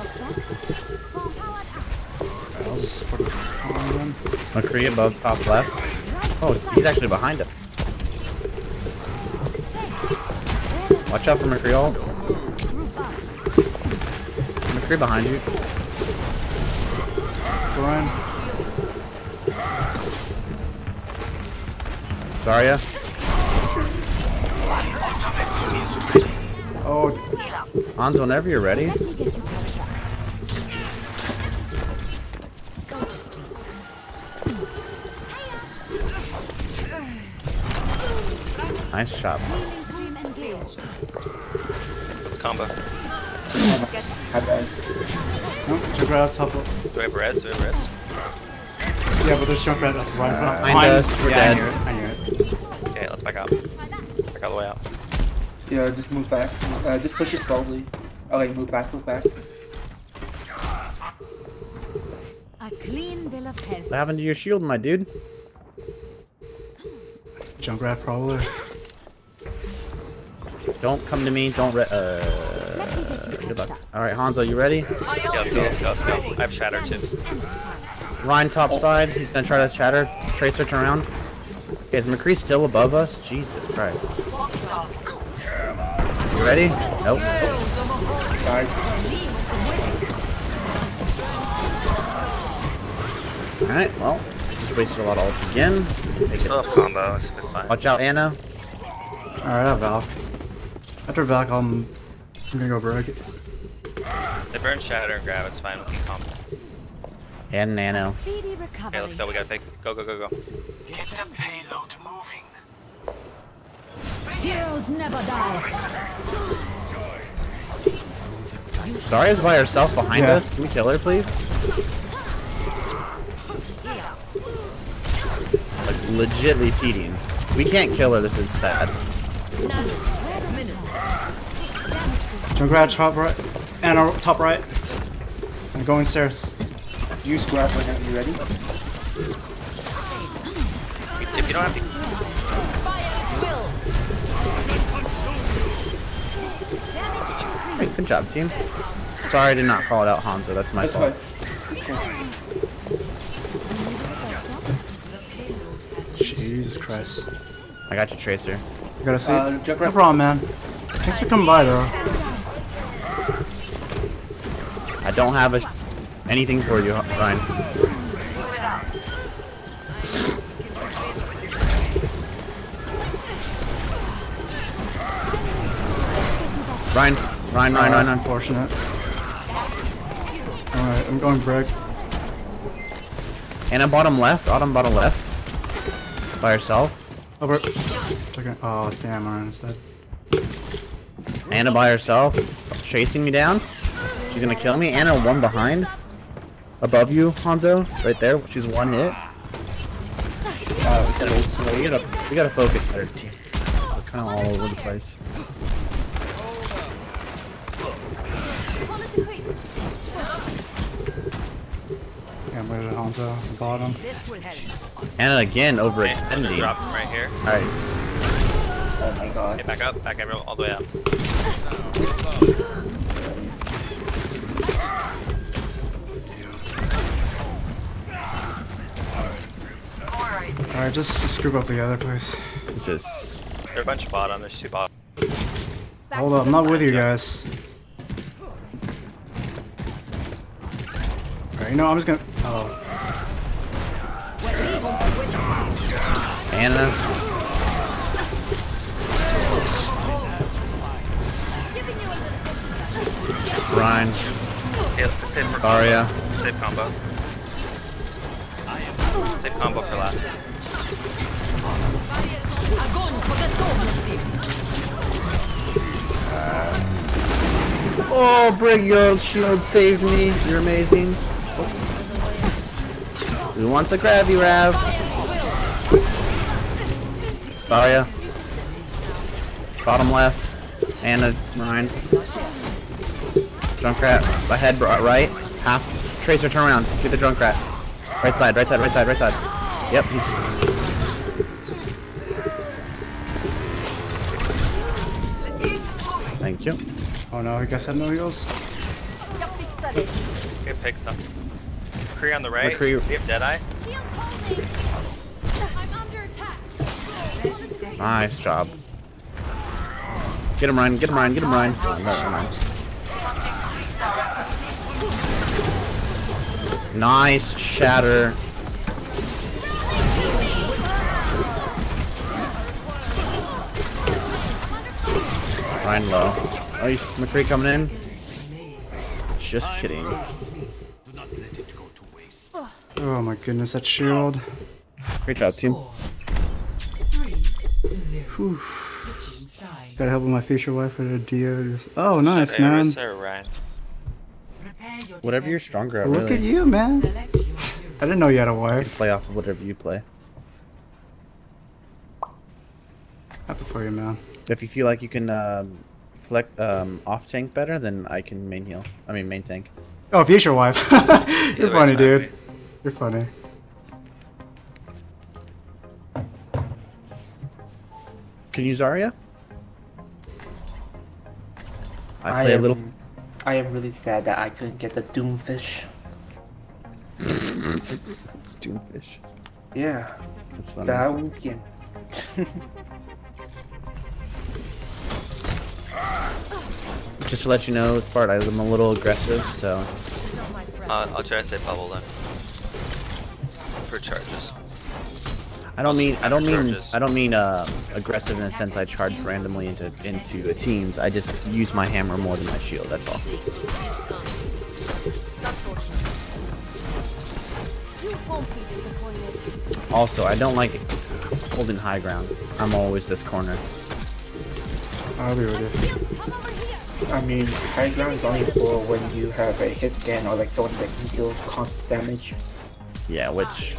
Form powered up. Alright, I'll just put it on then. McCree above top left. Oh, he's actually behind him. Watch out for McCree ult. McCree behind you. Ryan. Zarya. Oh, Hans, whenever you're ready. Let me Let's combo. nope. Junkrat top. left. Do we have res? Do we have res? Yeah, but there's Junkrats right Behind behind. us, we're yeah, dead. I knew it. I knew it. Okay, let's back up. Back all the way out. Yeah, just move back. Uh, just push it slowly. Okay, move back, move back. A clean bill of health. What happened to your shield, my dude? Jump Junkrat probably. Don't come to me. Don't. Re- uh. Good luck. All right, Hanzo, you ready? Yeah, let's go, let's go, let's go. I have shatter too. Ryan top side. He's gonna try to shatter. Tracer turn around. Okay, is McCree still above us? Jesus Christ. You ready? Nope. Alright, well, just wasted a lot of ults again. Take it. Still combo, it's been fine. Watch out, Ana. Alright, I have Valk. After Valk, I'm, I'm gonna go Brig. They burn shatter and grab, it's fine, we can combo. And Nano. Speedy Okay, let's go, we gotta take. Go, go, go, go. Get the payload moving. Heroes never die. Sorry, Zarya's by herself behind Yeah. us. Can we kill her, please? Like, legitly feeding. We can't kill her, this is sad. Junkrat top right. And uh, top right. I'm going stairs. Use grab whenever you're ready. If you don't have to. Hey, good job, team. Sorry I did not call it out, Hanzo. That's my That's fault. fine. That's fine. Jesus Christ. I got you, Tracer. You gotta see. Uh, no problem, man. Thanks for coming by, though. I don't have a anything for you, Ryan. Ryan, Ryan, Oh, Ryan, that's Ryan, Ryan. unfortunate. Alright, I'm going brick. Ana bottom left, Autumn bottom left. By herself. Over. Oh, okay. Oh, damn, Ryan's dead. Ana by herself, chasing me down. She's gonna kill me. Ana one behind. Above you, Hanzo. Right there. She's one hit. Uh, we gotta, we gotta focus better. We're kind of all over the place. Yeah, to Hanzo, bottom. Ana again Okay, overextending. drop him right here. Alright. Oh my god. Okay, back up, back everyone all the way up. Alright, just, just group up together, please. It's just. There are a bunch of bottom. There's two bottom. Hold up, I'm not with you guys. Alright, you know, I'm just gonna. Oh. Ana. Ryan. Yeah, save for Save combo. Save combo for last. Oh, Brig, your shield saved me. You're amazing. Who wants a Krabby Rav? Daria. Bottom left. Ana, Ryan. Junkrat, ahead, right. Half. Tracer, turn around. Get the Junkrat. Right side, right side, right side, right side. Yep. Thank you. Oh no, you guys have no heals? Get pick stuff. Kree on the right. McCree- Do you have Deadeye? Nice job. Get him, Ryan. Get him, Ryan. Get him, Ryan. Oh, no, never mind. Nice shatter. Ryan low. You McCree coming in? Just kidding. Oh my goodness, that shield. Great job, team. Whew. Gotta help with my future wife with her Dios. Oh, nice, man. Orisa or Ryan? Whatever you're stronger at, Look really. at you, man. I didn't know you had a You wife. play off of whatever you play. Happy for you, man. If you feel like you can um, flex um, off tank better, then I can main heal. I mean main tank. Oh, future wife. <laughs> You're funny, dude. fine. You're funny. Can you use Zarya? I I play a am, little. I am really sad that I couldn't get the Doomfish. <laughs> Doomfish. Yeah, That's funny. the Halloween skin. Just to let you know, Spart, I'm a little aggressive, so Uh, I'll try to say bubble then. For charges. I don't mean I don't mean Charges. I don't mean uh, aggressive in the sense I charge randomly into into teams. I just use my hammer more than my shield. That's all. You won't be disappointed. Also, I don't like holding high ground. I'm always this corner. I'll be with you. I mean, high ground is only for when you have a hit scan or like someone that can deal constant damage. Yeah, which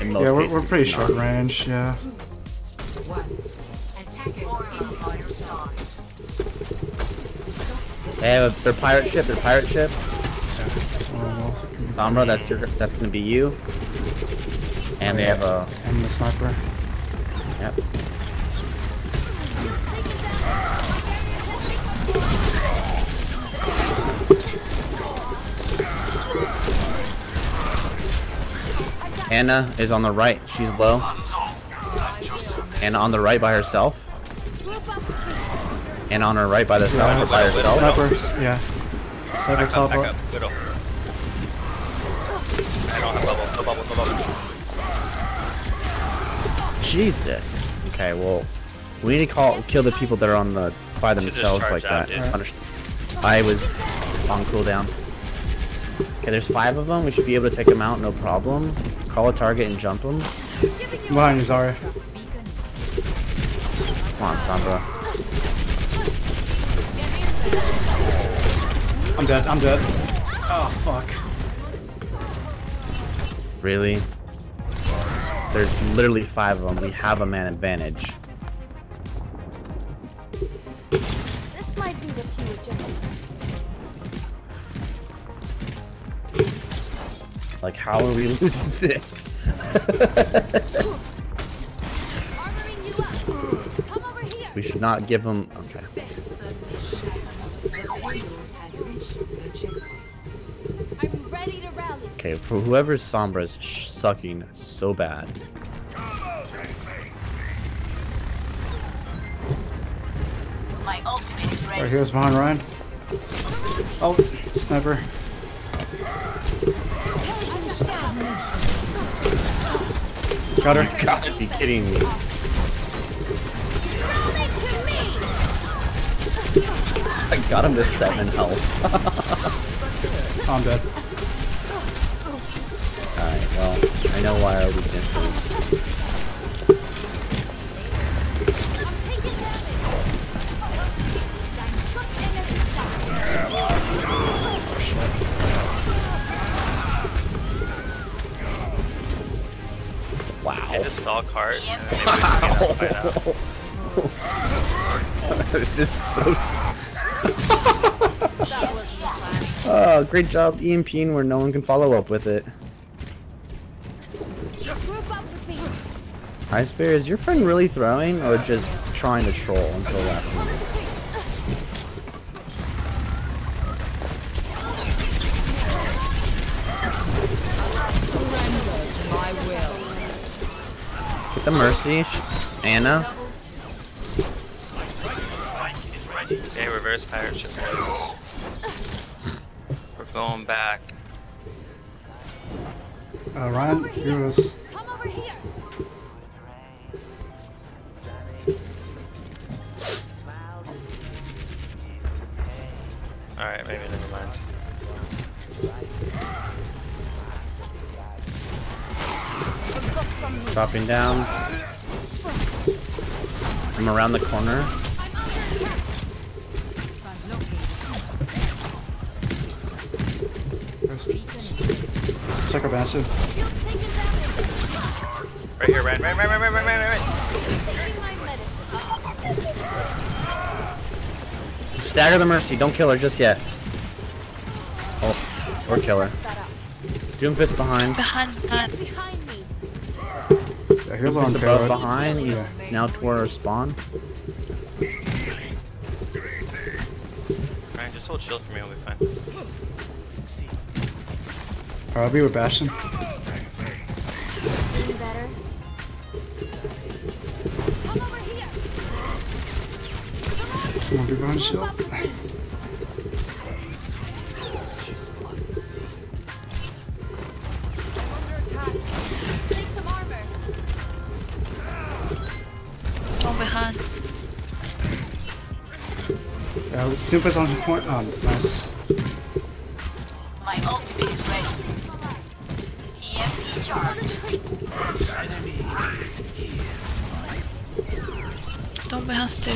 in most Yeah, we're, cases we're pretty is not. short range, yeah. They have a, their pirate ship. Their pirate ship. Someone else Sombra, that's your, that's gonna be you. And they have a And the sniper. yep. Ana is on the right. She's low. And on the right by herself. And on her right by the Yeah, side, by herself. Sniper, yeah. Sniper Back up, back teleport. up. Widow. I don't have bubble. No bubble, no bubble. Jesus. Okay, well, we need to call kill the people that are on the by themselves like out, that. dude. I was on cooldown. Okay, there's five of them. We should be able to take them out, no problem. Call a target and jump them. Behind you, Zarya. Come on, Sombra. I'm dead, I'm dead. Oh, fuck. Really? There's literally five of them. We have a man advantage. This might be the few adjustments. Like, how are we <laughs> losing this? Armoring you up. Come over here. we should not give them. Okay. The payload has reached the checkpoint. I'm ready to rally. Okay, for whoever's Sombra is sucking so bad. Right ready. here's behind Ryan. Oh, sniper. Got her. <laughs> You gotta be kidding me. I got him to seven health. <laughs> I'm dead. Alright, well, I know why our weakness is. Stall cart. <laughs> <laughs> this is so. <laughs> Oh, great job, EMPing where no one can follow up with it. Group up with me. Hi, Spear, is your friend really throwing or just trying to troll until last minute? Mercy, Ana. Around the corner. Let's, let's check our bastard. Right here, right, right, right, right, right, right, right, right. Stagger the Mercy, don't kill her just yet. Oh, or kill her. Doomfist behind. Behind, behind. Behind me. Yeah, here's on Doomfist above payload. behind. He's Yeah. now toward our spawn. Alright, just hold shield for me, we'll be fine. Alright, I'll be with Bastion. Come over here. Come on, be behind the shield. Super sounds important. Oh, nice. My is ready. EMP charge. Don't be hostile.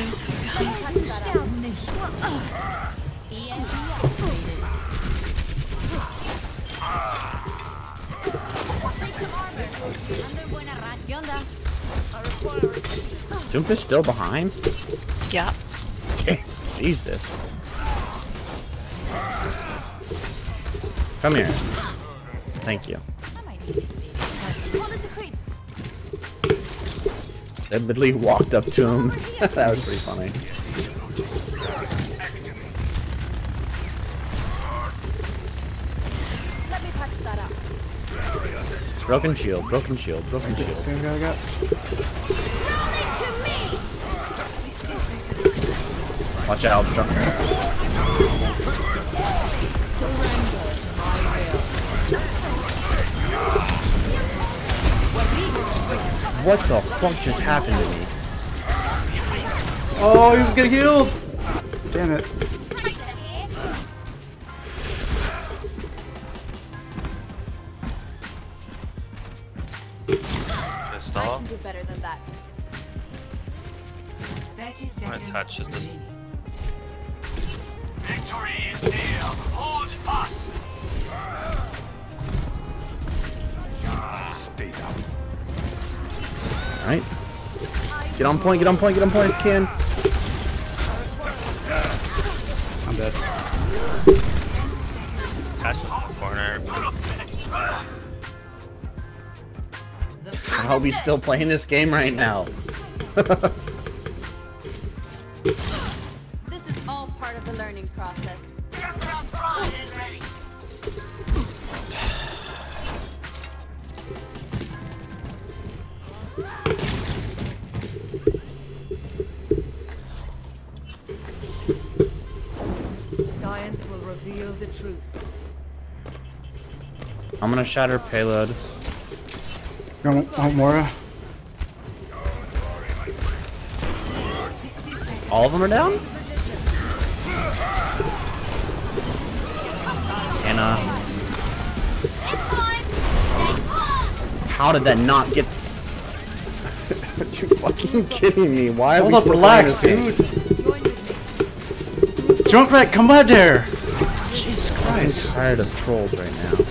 EMP. Jump is still behind? Yeah. <laughs> Jesus. Come here. Thank you. I literally walked up to him. <laughs> that was pretty funny. Broken shield, broken shield, broken shield. Watch out, Junker. What the fuck just happened to me? Oh, he was getting healed! Damn it. Get on point, get on point, get on point, can. I'm dead. Touch in the corner. I hope he's still playing this game right now. <laughs> shatter payload. You want, want Moira? All of them are down? Ana. How did that not get... <laughs> Are you fucking kidding me? Why are Hold we up, still relax, game? Junkrat, come out there! Jesus I'm Christ. tired of trolls right now.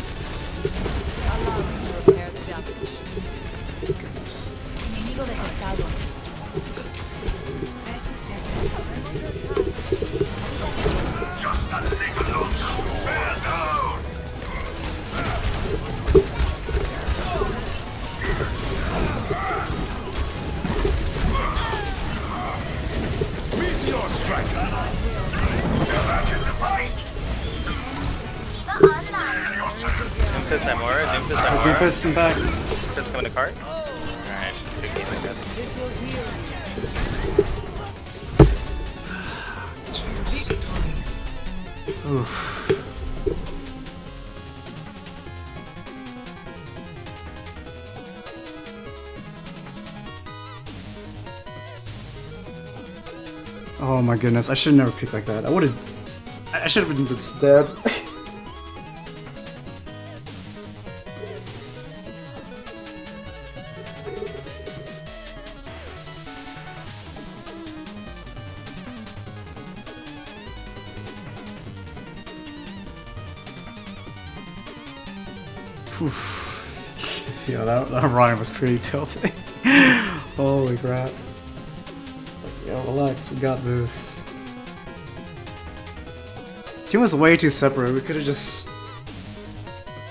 Namora. Doofus, I'm back. Doomfist coming to cart. Alright. Good game, I. This. Jeez. Oof. Oh my goodness, I should never pick like that. I would have. I should have been just dead. <laughs> <laughs> that, rhyme was pretty tilting. <laughs> Holy crap. Yo, relax, we got this. Team was way too separate, we could've just...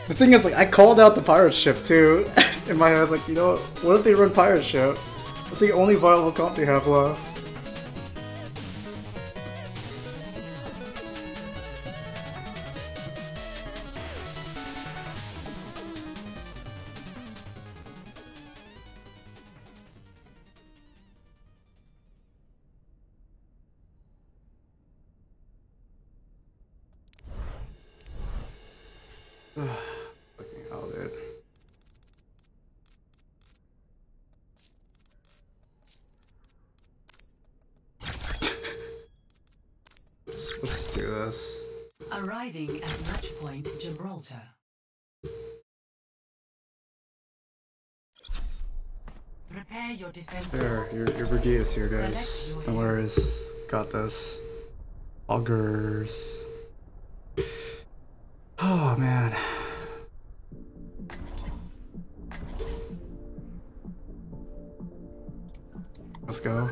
The thing is, like, I called out the pirate ship too. <laughs> In my head, I was like, you know what, what if they run pirate ship? That's the only viable comp they have left. Your defenses. There, your, your brigade is here, guys. No worries. Got this. Augers. Oh, man. Let's go.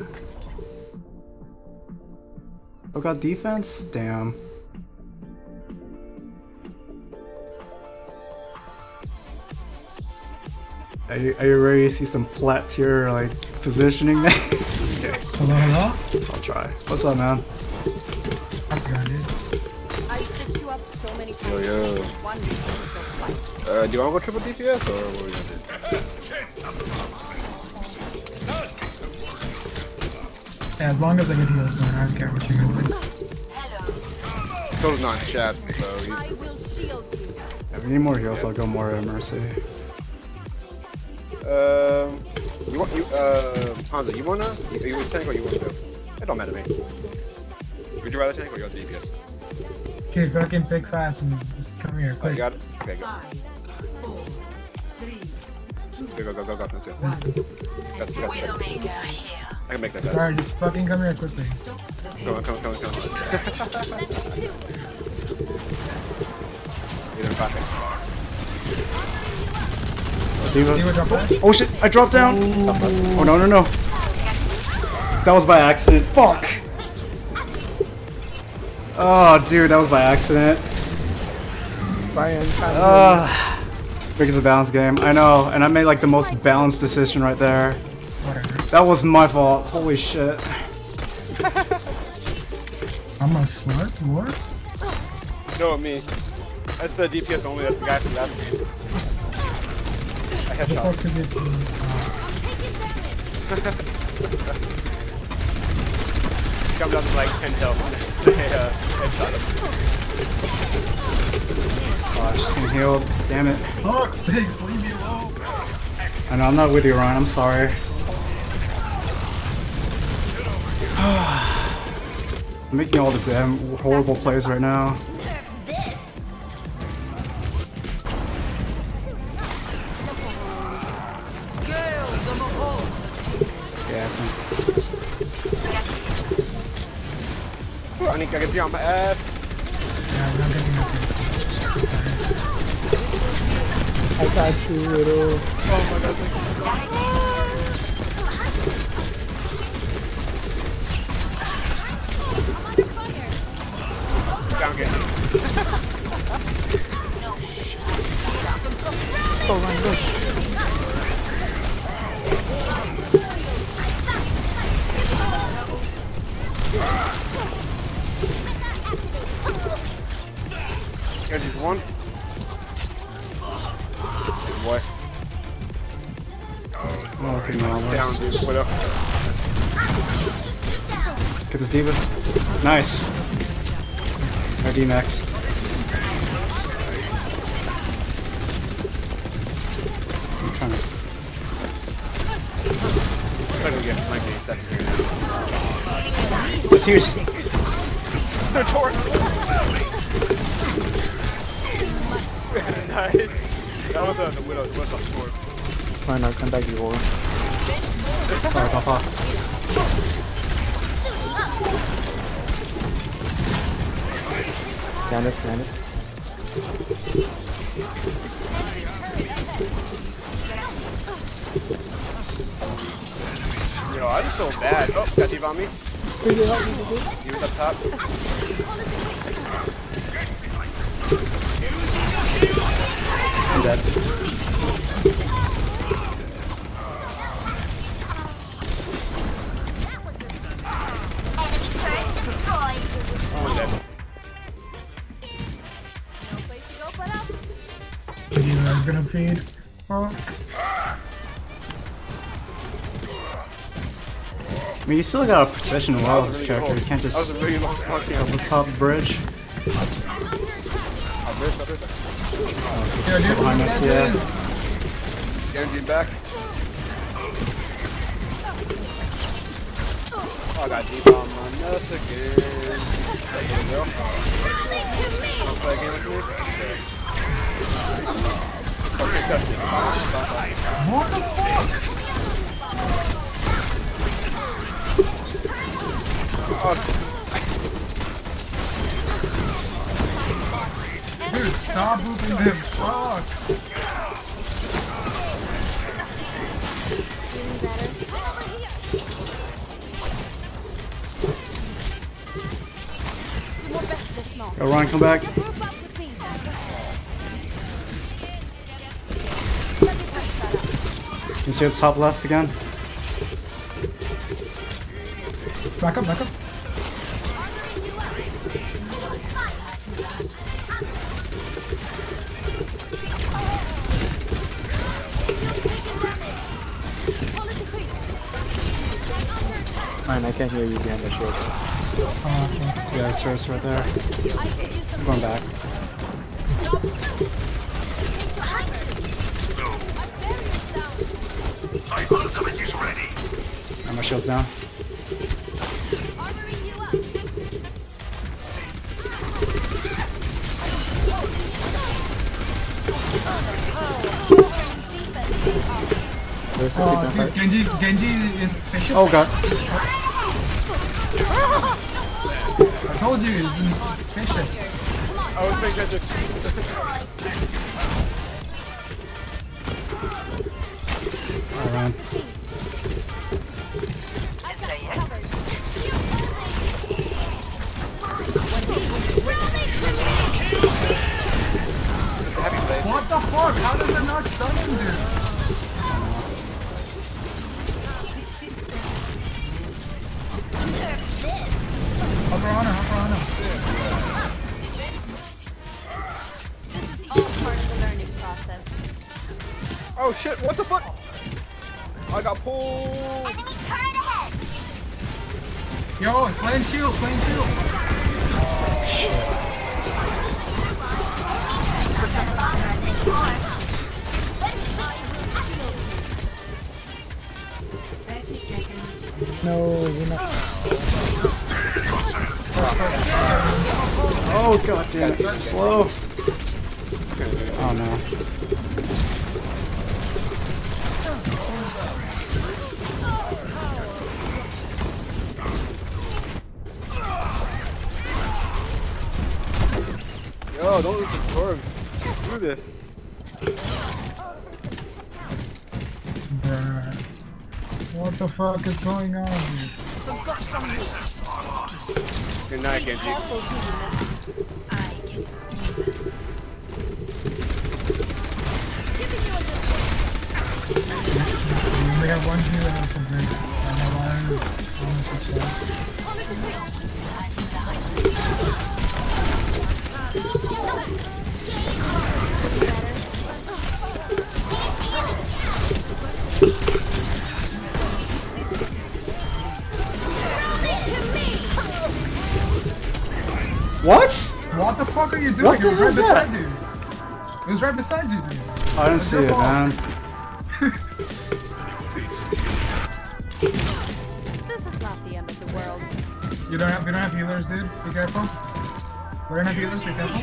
Oh, got defense? Damn. Are you, are you ready to see some plat tier like positioning? <laughs> Just kidding. Hello, hello? I'll try. What's up, man? How's it going, dude? I set you up so many times. Yo, yo. One resource of fight. Uh, do you want to go triple DPS or what are we gonna do? Yeah, as long as I get heals, man, I don't care what you guys do. Toad's not in chat, so he's I will shield you. If we need more heals, I'll go more at Mercy. Um, you want you uh Hanzo, you wanna you, you want tank or you want to? It don't matter to me. Would you rather tank or you want DPS? Okay, fucking pick fast and just come here, Oh, you quick. got it. Okay, go. Five, four, three, Go go go go go. That's it. That's that's that's. I can make that. fast. Sorry, just fucking come here quickly. Come on, come on, come on, come on. Either flashing. D.Va. D.Va drop. Oh shit! I dropped down. Oh no no no! That was by accident. Fuck. Oh dude, that was by accident. Brian, Uh, because a balance game. I know, and I made like the most balanced decision right there. Whatever. That was my fault. Holy shit. I'm a slut? What? No, me. That's the DPS only. That's the guy from last game. I What the headshot. fuck is it? Come down to like 10 health. I uh, headshot him. Oh, I just gonna heal. Damn it. Fuck sakes, leave me alone. I know I'm not with you, Ryan. I'm sorry. <sighs> I'm making all the damn horrible plays right now. On my ass. I got you, little. Get 19 seconds here now. Let's use. The torch! <laughs> nice. That was uh, the widow. The widow's sword. Fine, I'll contact you over. Sorry, Papa. Candace, Candace. Yo, I'm so bad. Oh, got Eve on me. He was up top. I'm dead. Mean, you still got a precision well That this character. You can't just really double top bridge. I'll burst, I'll burst. Yeah, So dude, behind us, yeah. Genji back. Oh, I got deep on my nuts again. There you go. Wanna play a game with me? Okay. What the fuck? Dude, stop booping him. Fuck. Yo, Ryan, come back. You see at top left again? Back up, back up. Hear you behind the shield. Yeah, turret's right there. I'm going back. My ultimate is ready. And my shield's down. There's a Oh. Genji, Genji in special. Oh god. I was slow. Oh no. Yo, don't lose the storm. Do this. Bruh. What the fuck is going on, dude? Good night, Genji. You doing? What the it was right hell's that? beside you. It was right beside you, dude. I didn't see it, man. <laughs> This is not the end of the world. You don't have, we don't have healers, dude. Be careful. We don't have healers, be careful.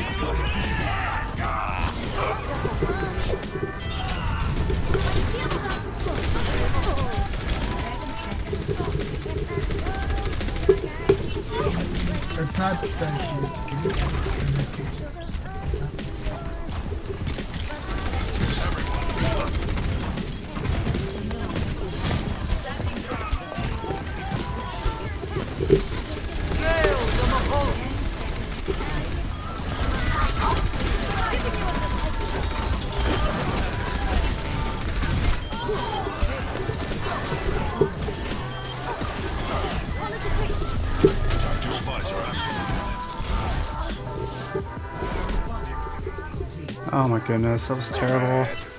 Oh my goodness, that was terrible.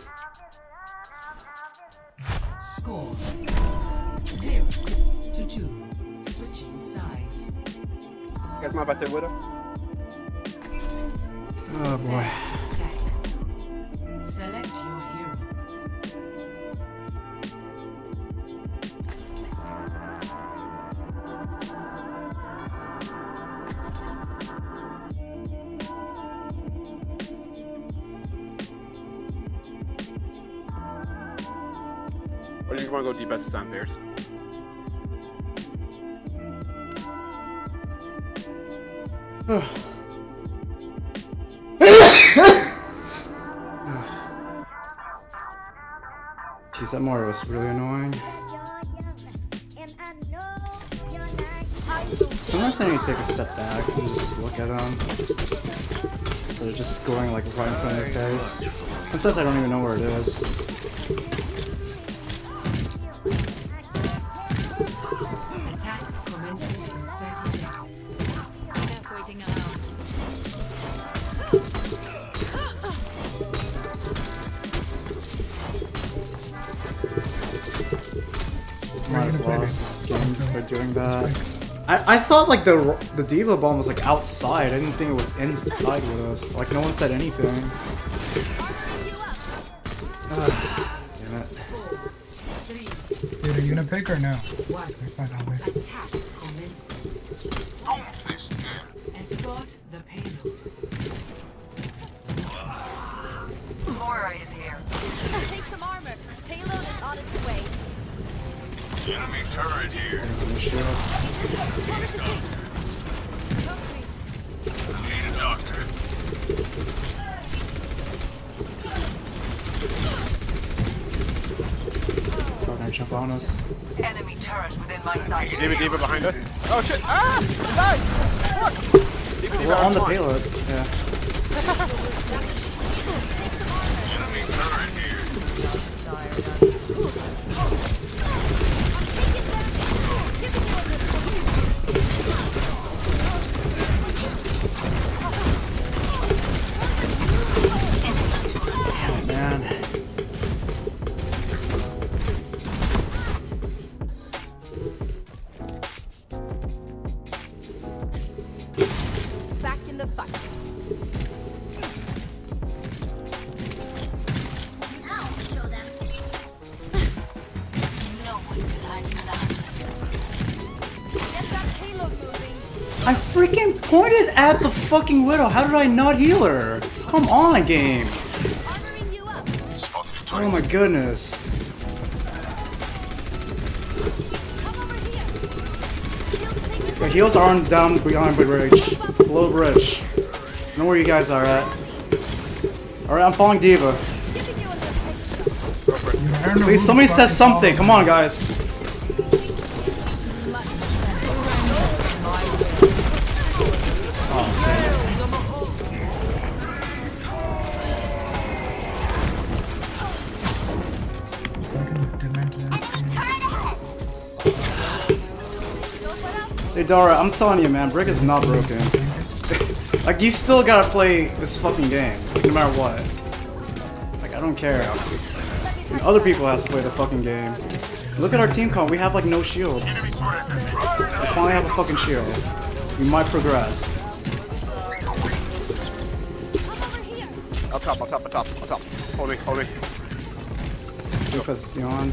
Was really annoying. Sometimes I need to take a step back and just look at them. Instead of just going like right in front of their face. Sometimes I don't even know where it is. Doing that. I, I thought like the the D.Va bomb was like outside. I didn't think it was inside with us. Like no one said anything. Ah, Damn it. Dude, are you gonna pick or no? Okay, fine, I'll. Attack commencing. Escort the payload. Moira is here. Take some armor. Payload is on its way. Enemy turret here. Any shields? Need a doctor. They're gonna jump on us. Enemy turret within my sight. D.Va, D.Va behind us. Oh shit! Ah! Die! Fuck! D.Va, D.Va, We're on the payload. Yeah. <laughs> Enemy turret here. Fucking widow. How did I not heal her? Come on, game. Oh my goodness. The heals are on down behind the bridge. Below bridge. Know where you guys are at. Alright, I'm following D.Va. Please, somebody says something. Come on, guys. Dara, I'm telling you, man, Brig is not broken. <laughs> like, you still gotta play this fucking game, like, no matter what. Like, I don't care. And other people has to play the fucking game. Look at our team comp. We have like no shields. We finally have a fucking shield. We might progress. Up top, up top, up top, up top. Hold me, hold me. Because Dion.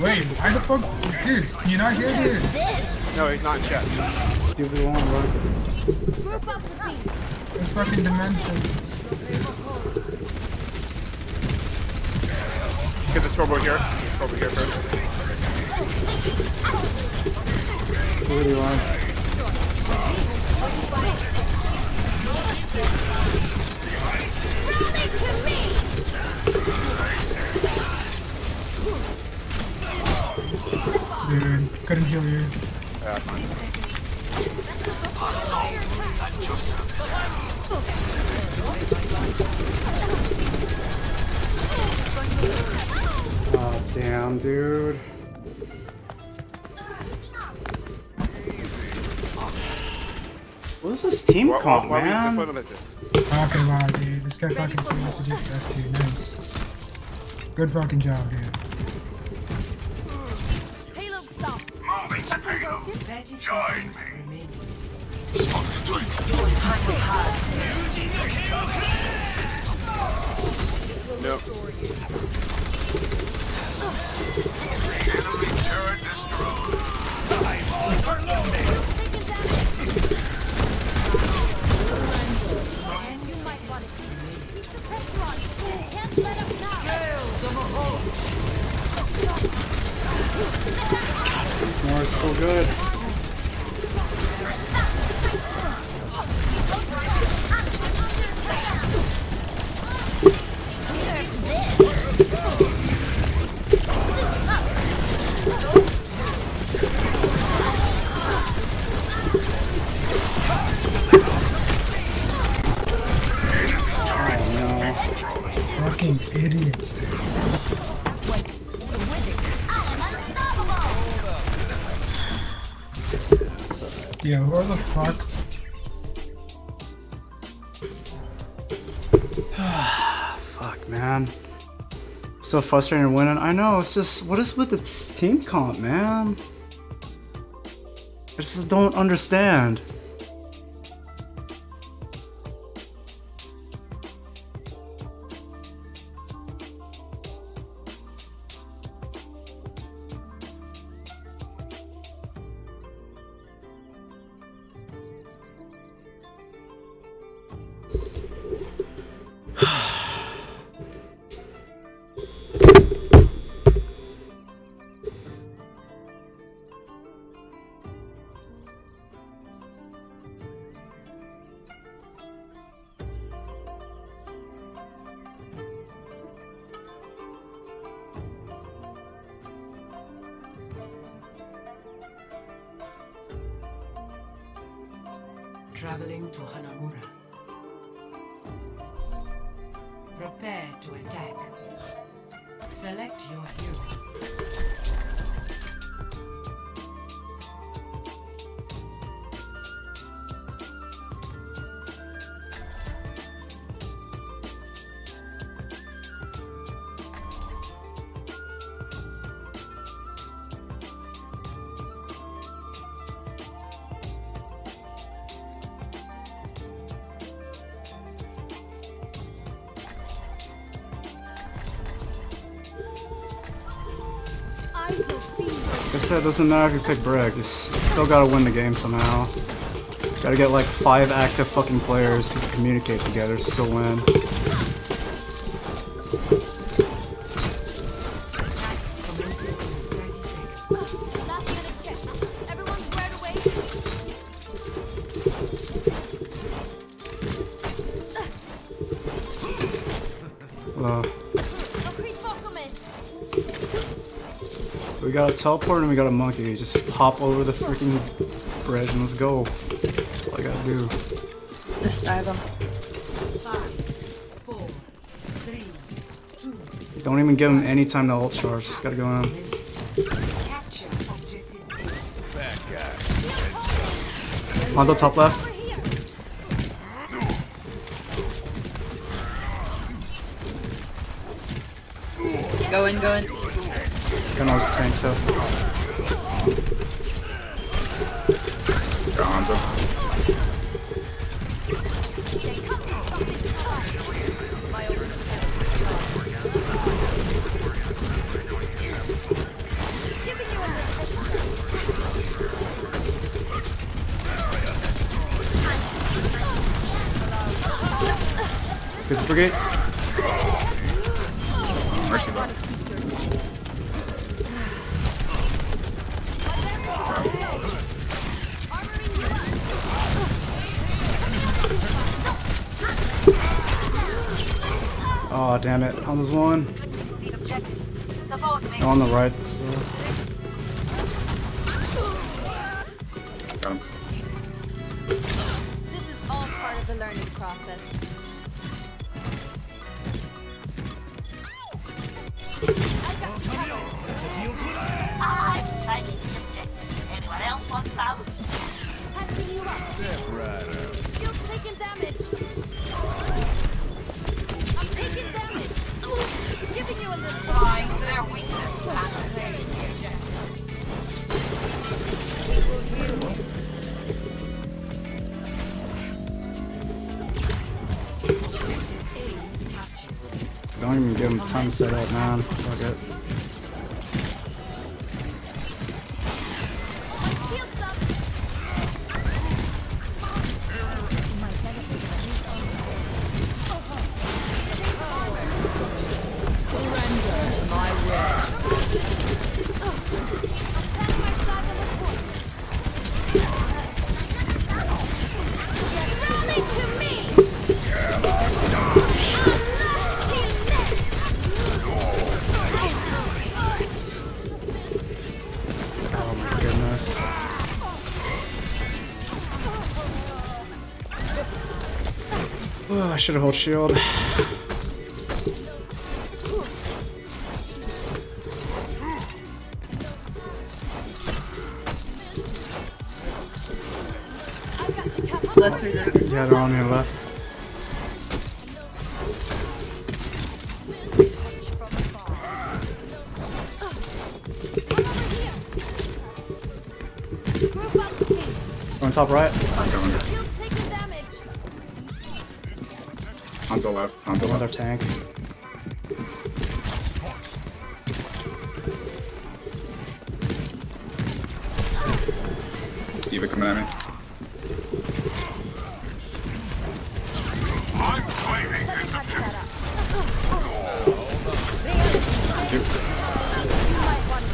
Wait, why the fuck? Dude, can you not hear dude? No, he's not in chat. Do the one, bro. Group up with me. This fucking dimension. Get the scoreboard here. Scoreboard here first. See what you want. Rally to me. Dude, couldn't heal you. Yeah. Oh, damn, dude. What is this team Why- why- comp, why we- man? why we like this? Okay, wow, dude. This guy fucking wants to do the best, dude. Nice. Good fucking job, dude. Join me. Nope. Enemy turret destroyed. Taken down. You might want to keep the pressure on. Can't let up now. This more is so good. Idiots. Yeah, who the fuck? <sighs> Fuck, man. so frustrating winning. I know, it's just, what is with the team comp, man? I just don't understand. Doesn't matter if you pick Brig, you still gotta win the game somehow. Gotta get like five active fucking players who can communicate together to still win. A teleport and we got a monkey. Just hop over the freaking bridge and let's go. That's all I gotta do. Just dive them. Don't even give him any time to ult charge. Just gotta go in. Hanzo top left. Go in, go in. Gun knows tank so. Set up, man. should hold shield. Yeah, they're on your left. On top right. Hanzo left. Hanzo Another tank. D.Va coming at me.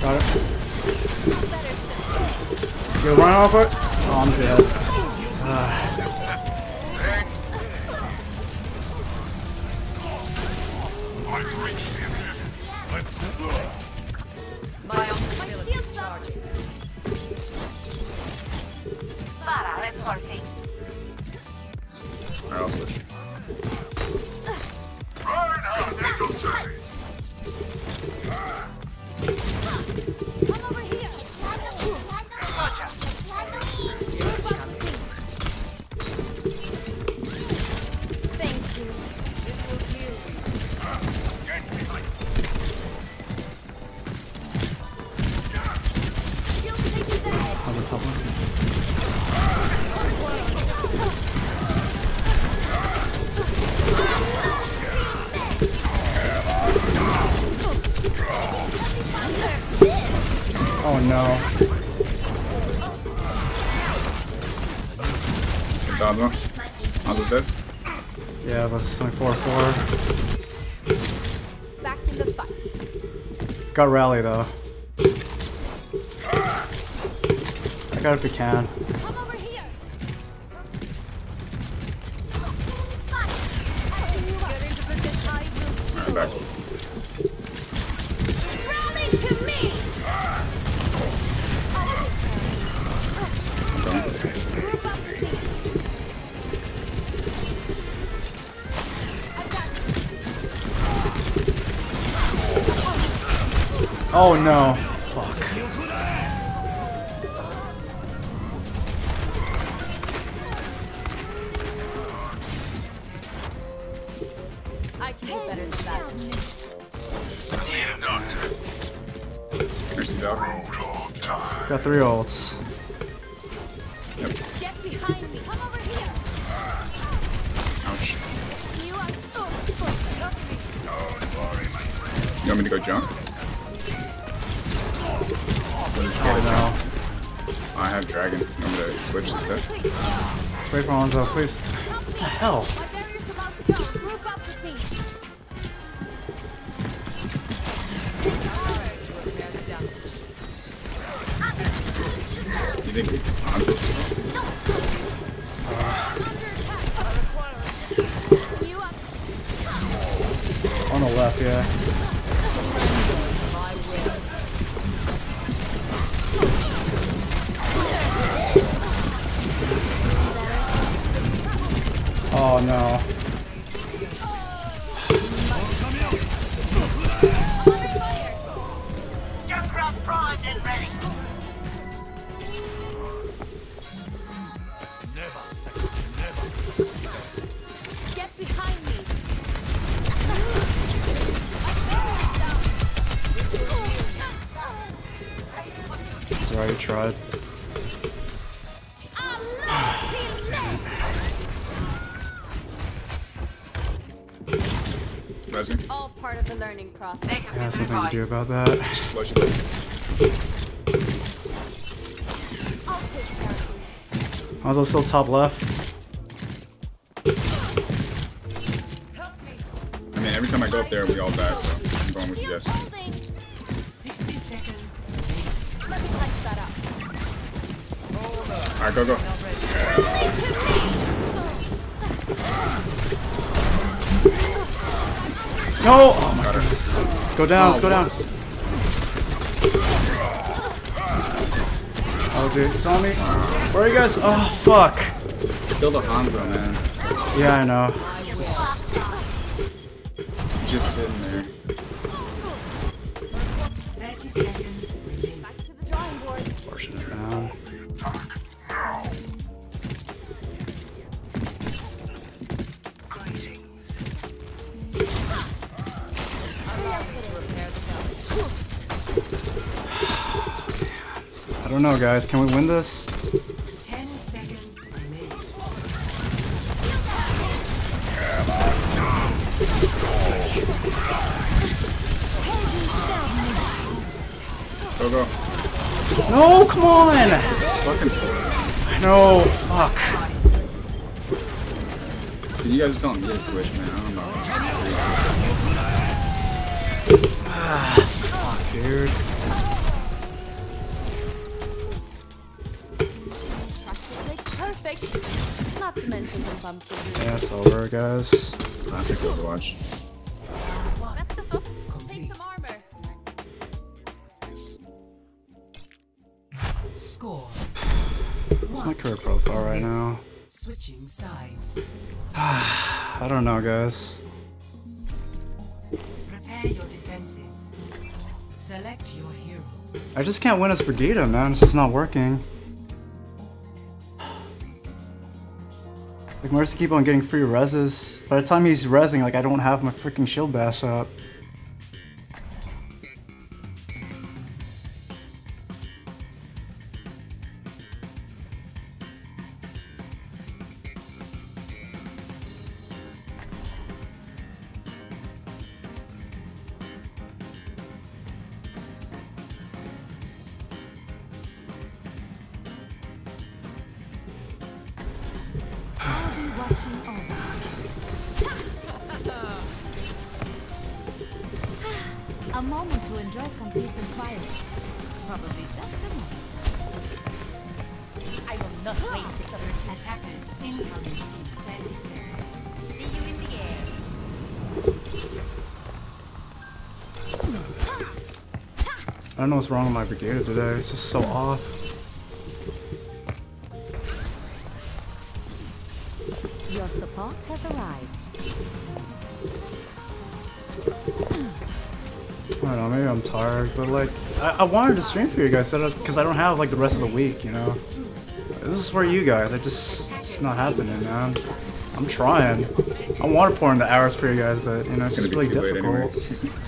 Got it. You run off it? Oh, I'm dead. that's my 4-4. Back in the fight. Got rally though. I got if we can. no. something to do about that. Hanzo's still top left. I mean, every time I go up there, we all die, so I'm going with you guys. go down, let's go down. Oh, dude, it's on me. Where are you guys? Oh, fuck. Kill the Hanzo, man. Yeah, I know. guys. Can we win this? Go, go. No, come on! It's fucking slow. I know, fuck. Dude, you guys are telling me to switch, man. I don't know. Ah, fuck, dude. Yeah, guys. Classic Overwatch. Vet this up. Take some armor. Scores. What's my career profile right now? Switching sides. I don't know, guys. Prepare your defenses. Select your hero. I just can't win as Brigitte, man. This is not working. Like, Mercy keep on getting free reses. By the time he's resing, like, I don't have my freaking shield bash up. I what's wrong with my Brigade today. It's just so off. Your support has arrived. I don't know, maybe I'm tired, but like, I, I wanted to stream for you guys because I don't have like the rest of the week, you know? This is for you guys. I just, it's not happening, man. I'm trying. I want to pour in the hours for you guys, but you know, it's, It's just really be too difficult. <laughs>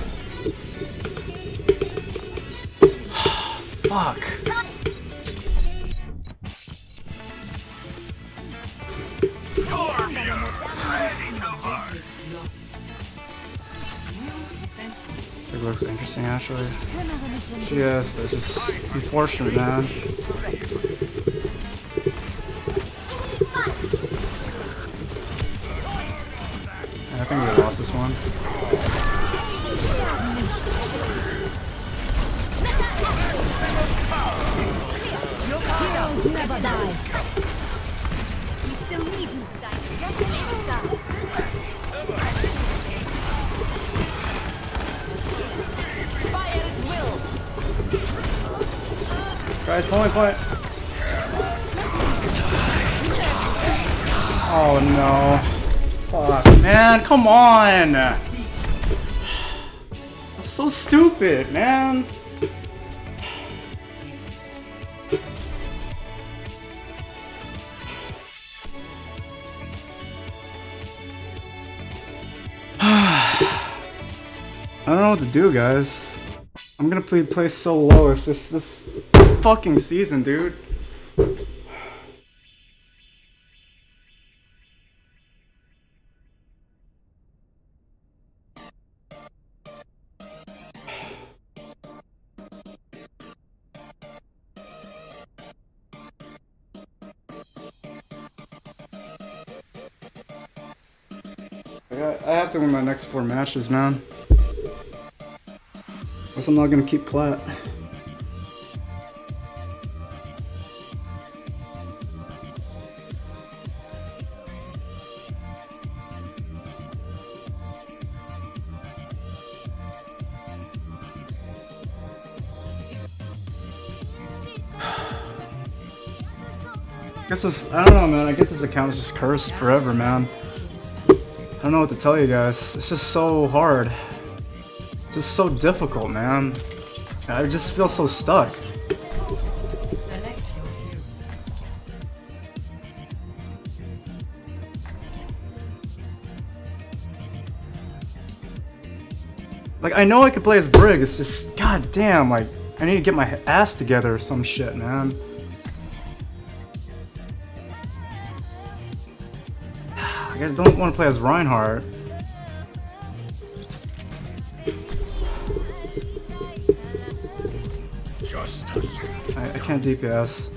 actually. Yes, but it's just unfortunate, man. Come on. That's so stupid, man. <sighs> I don't know what to do, guys. I'm gonna play play so low. It's just this fucking season, dude. Next four matches, man. Else I'm not gonna keep plat. I <sighs> guess this, I don't know, man. I guess this account is just cursed forever, man. I don't know what to tell you guys. It's just so hard. Just so difficult, man. I just feel so stuck. Like, I know I could play as Brig, it's just, god damn, like, I need to get my ass together or some shit, man. I don't want to play as Reinhardt. I, I can't DPS.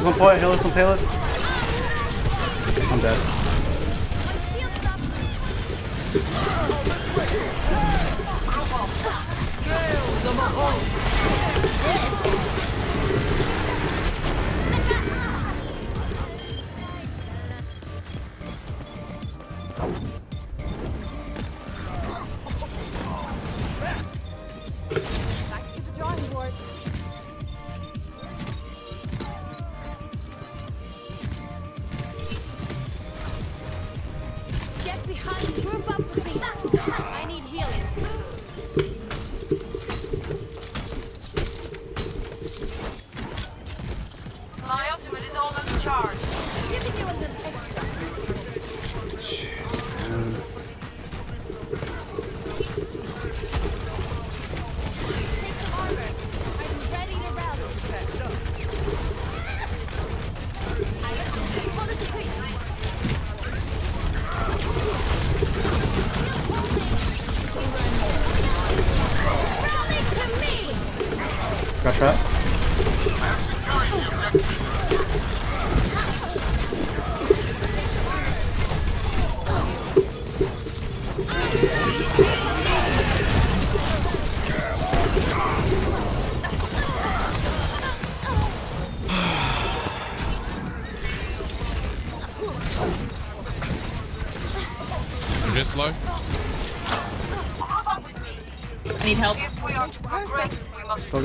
Heals on point, heals on payload.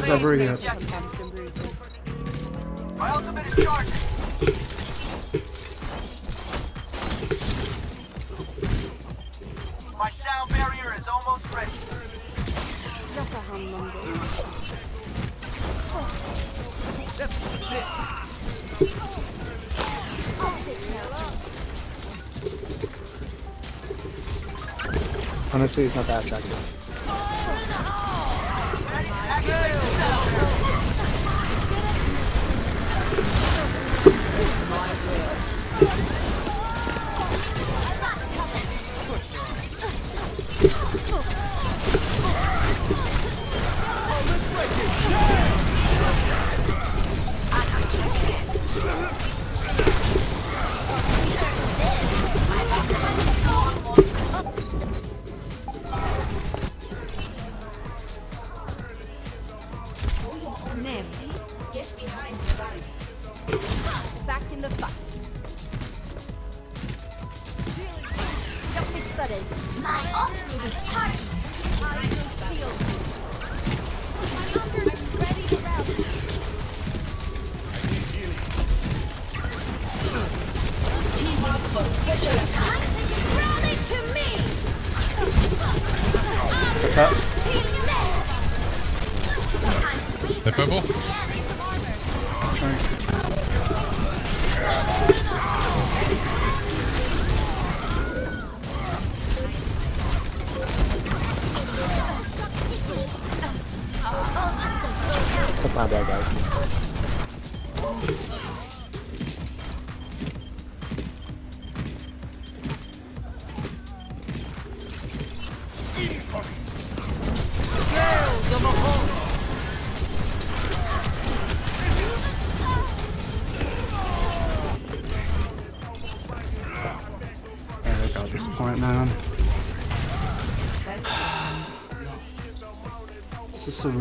The yet.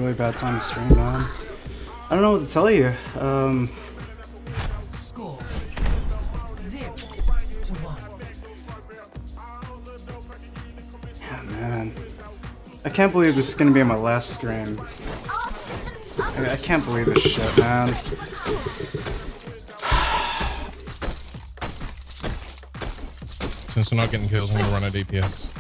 Really bad time to stream, man. I don't know what to tell you. Um, yeah, man. I can't believe this is gonna be my last stream. I, I can't believe this shit, man. Since we're not getting kills, I'm gonna run a DPS.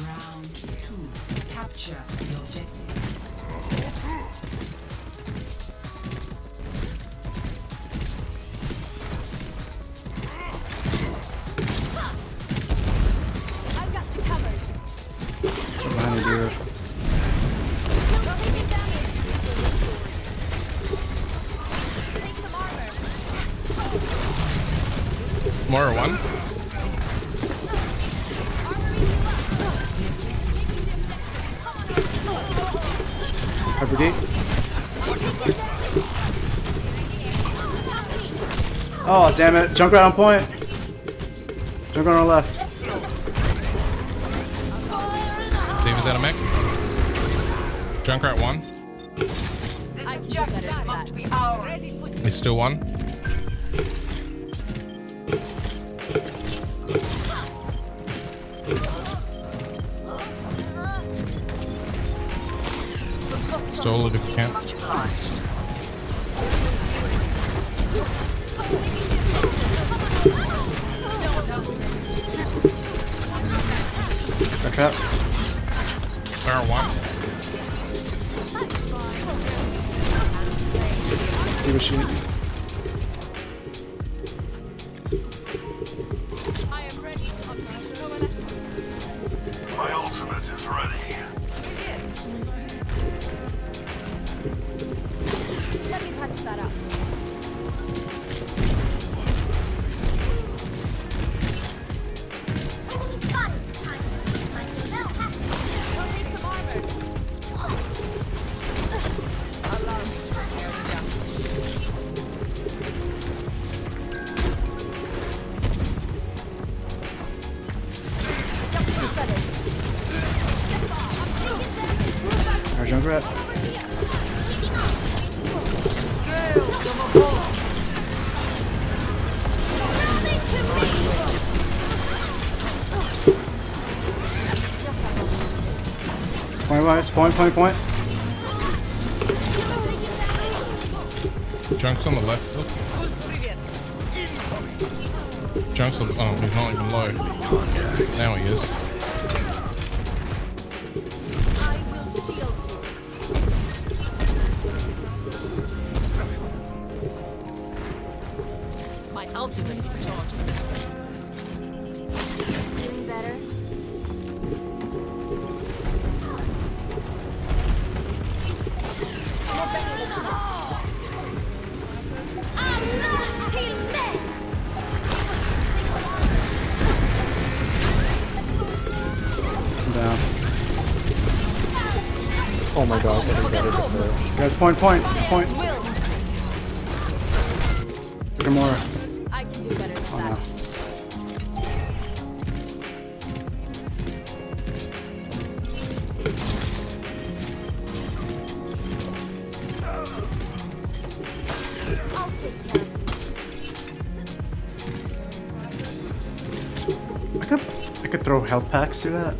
Round two. Capture the objective. Damn it. Junkrat on point. Junkrat on left. D.Va's out of mech. Junkrat one. Objective must be ours. He's still one. Point wise, point, point, point. Junk's on the left. Point, point, point. Get more. I can do better than oh, that. No. I could, I could throw health packs to that.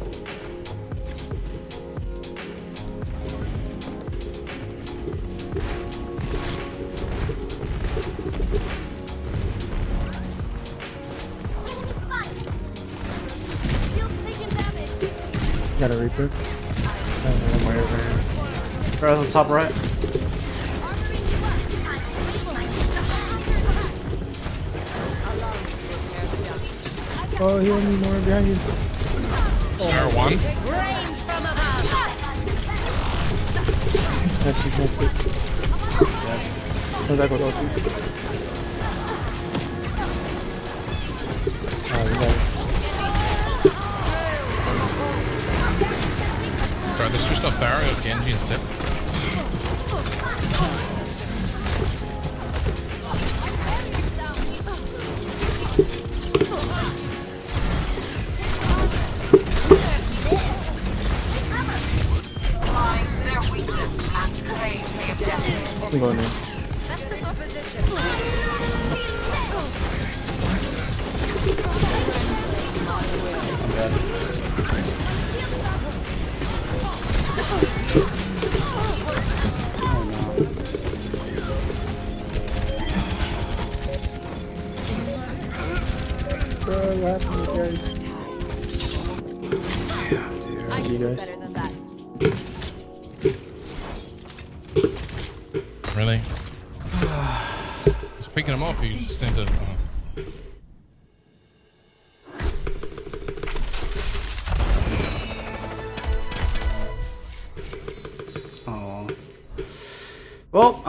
Reaper. Right on the top right. Oh, heal me more behind you. Pharah one. That's it, that's it. Yeah. Come back with.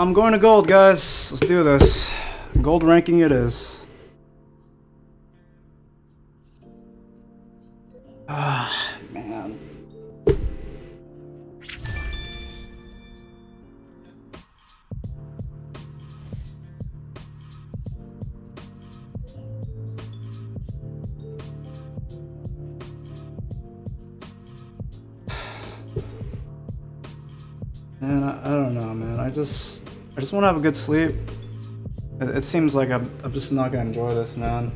I'm going to gold, guys. Let's do this. Gold ranking it is. Ah, man. <sighs> Man, I, I don't know, man. I just, I just want to have a good sleep. It, it seems like I'm, I'm just not gonna enjoy this, man.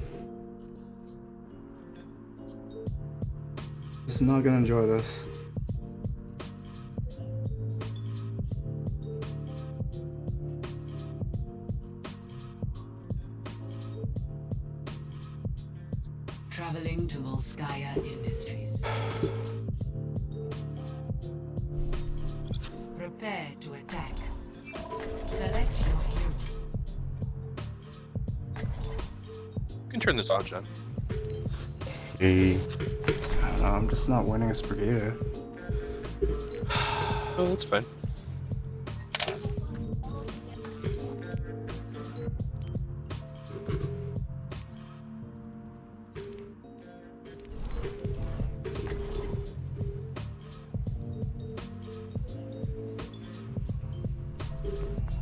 Just not gonna enjoy this. You can turn this on, Jen. I don't know, I'm just not winning as <sighs> Brigitte. Oh, that's fine.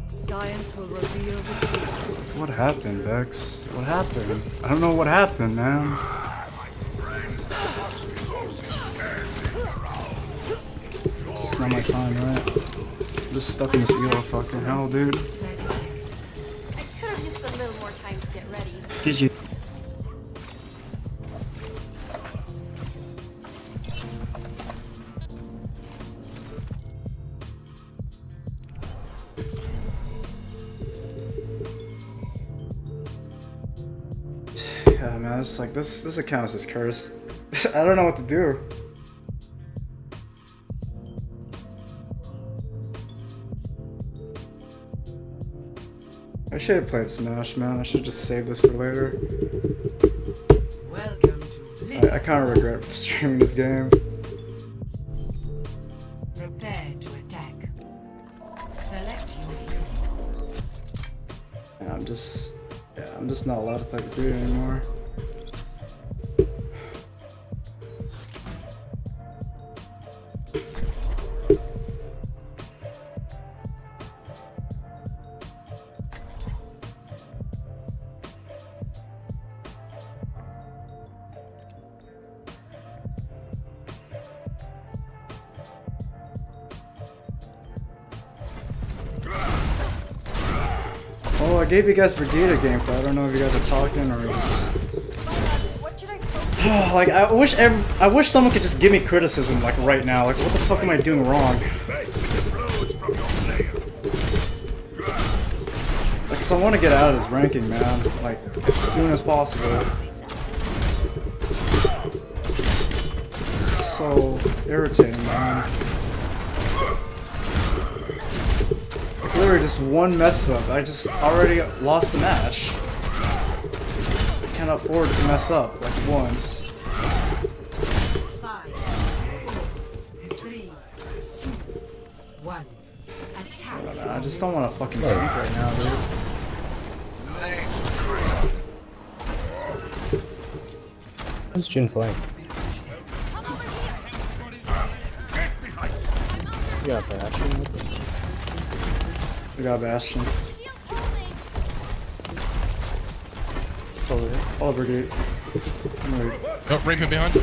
Science will reveal the truth. What happened, Vex? What happened? I don't know what happened, man. It's not my time, right? I'm just stuck in this elo fucking hell, dude. I could have used a little more time to get ready. Did you? This. This account is just cursed. <laughs> I don't know what to do. I should have played Smash, man. I should just save this for later. Welcome to I, I kind of regret <laughs> streaming this game. You guys Brigitte gameplay. I don't know if you guys are talking or just. <sighs> Like I wish ev I wish someone could just give me criticism like right now. Like what the fuck am I doing wrong? Like, cause I want to get out of this ranking, man. Like as soon as possible. So irritating, man. Literally just one mess up. I just already lost the match. I can't afford to mess up like once. Five, three, two, one. Attack. I just don't want to fucking tank right now, dude. Who's Jin playing? You got Bastion with We got Bastion. Over here. Oliver Gate. Oh, Reaper behind.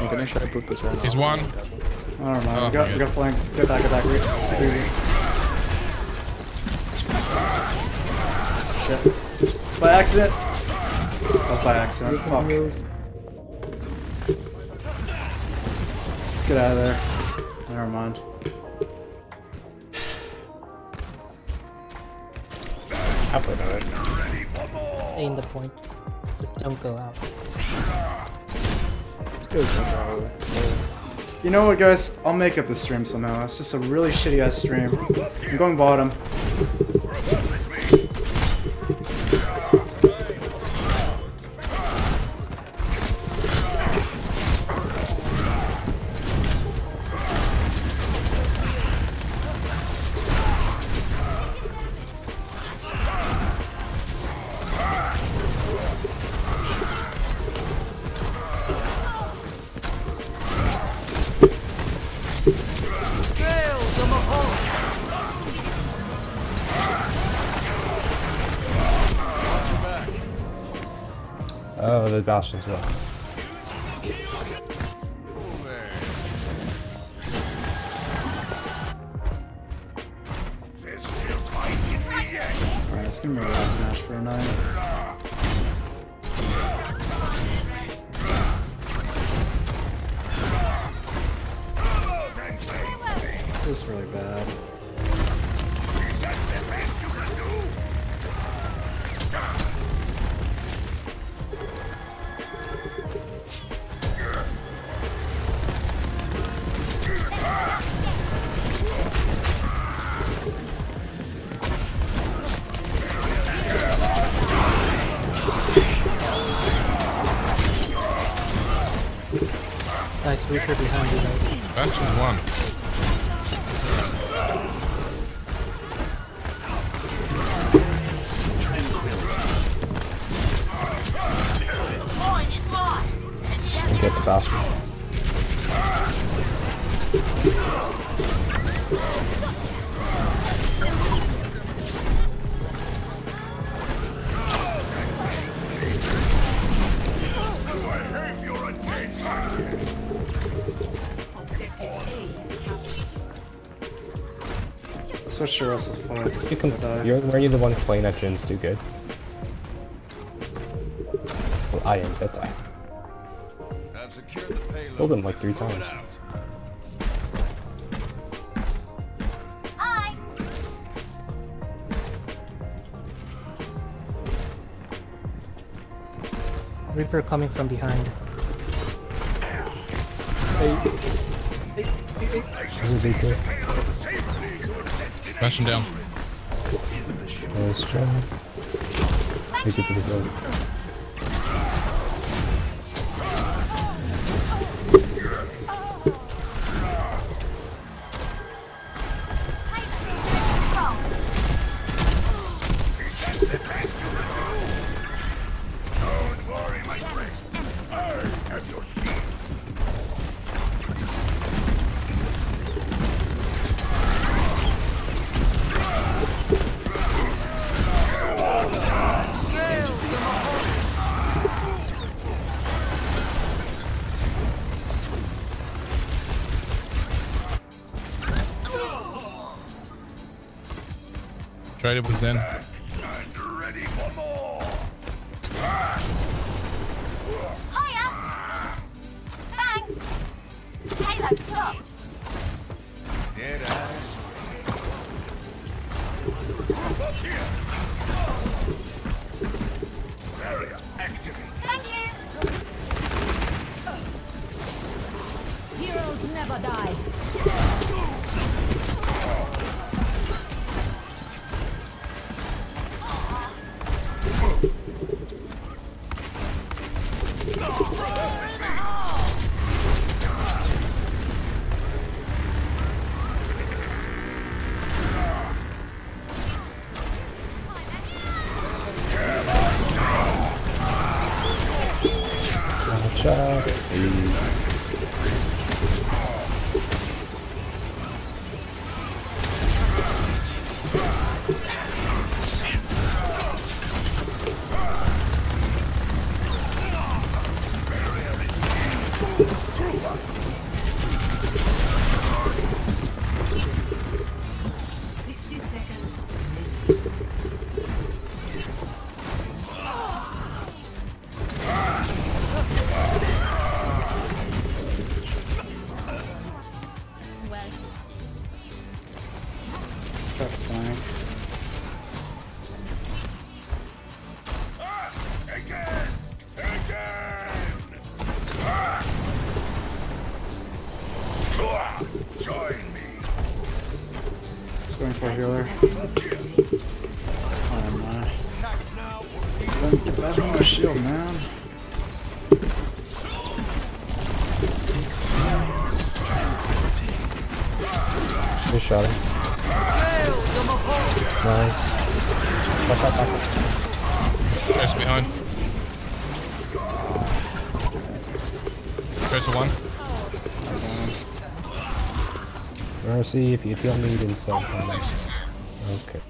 I'm gonna try to book this right. He's one. I don't know. Oh, we got, my we got flank. Get back, get back. Re- Stevie. Shit. It's by accident. That's by accident. Fuck. Let's get out of there. Just out. You know what, guys? I'll make up the stream somehow. It's just a really shitty ass stream. I'm going bottom. Oh, the And get the Bastion. Switch to Russell's fight. You can, you're, were you the one playing that Jin's do good? Well, I am that time. Killed him like three times. Reaper coming from behind. This is a big hit. Bastion down. Nice job. Thank you for the vote. Traded was Zen. Mercy, if you kill me, then so. Okay.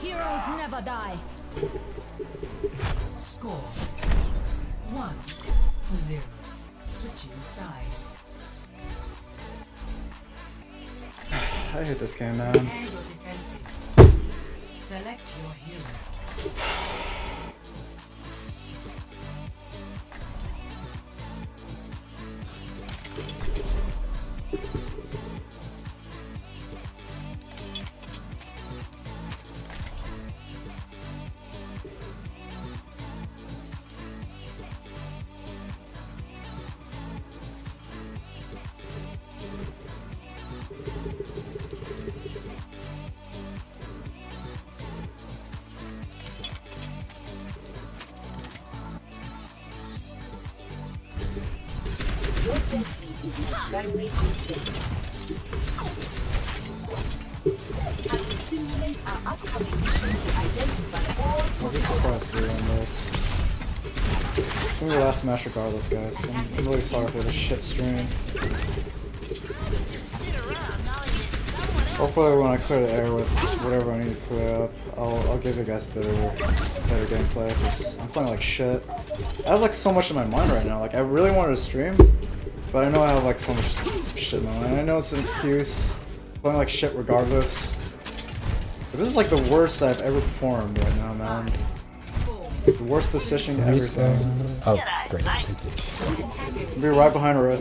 heroes never die. Score one for zero. Switching sides. <sighs> I hate this game, man. It's gonna be the last match regardless, guys. I'm, really sorry for the shit stream. Hopefully when I clear the air with whatever I need to clear up, I'll, I'll give you guys better better gameplay, because I'm playing like shit. I have like so much in my mind right now, like I really wanted to stream, but I know I have like so much shit in my mind. I know it's an excuse, playing like shit regardless. But this is like the worst I've ever performed right now, man. The worst positioning, everything. Uh, great. Thank you. Be right behind her. Uh,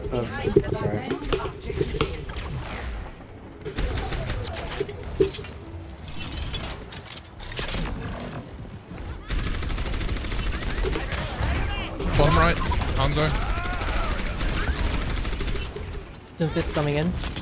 sorry. Bottom right. Hanzo. Doomfist coming in.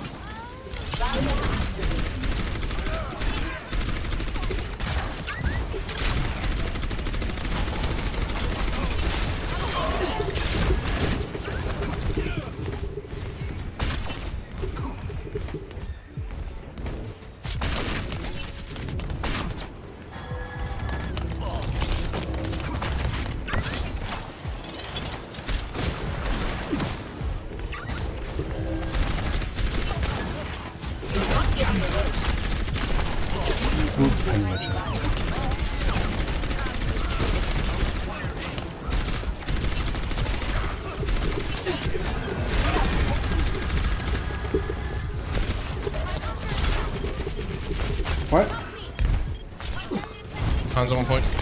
Hanzo one point.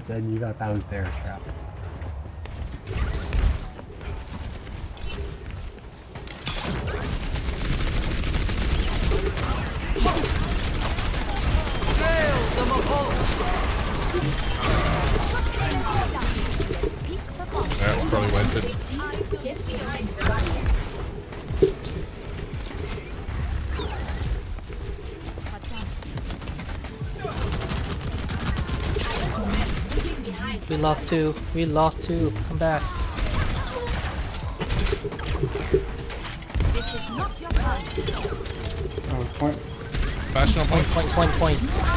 months and you thought that was their trap. lost two. We lost two. Come back. This is not your time. Oh, point. Bastion point. Point, point, point, point.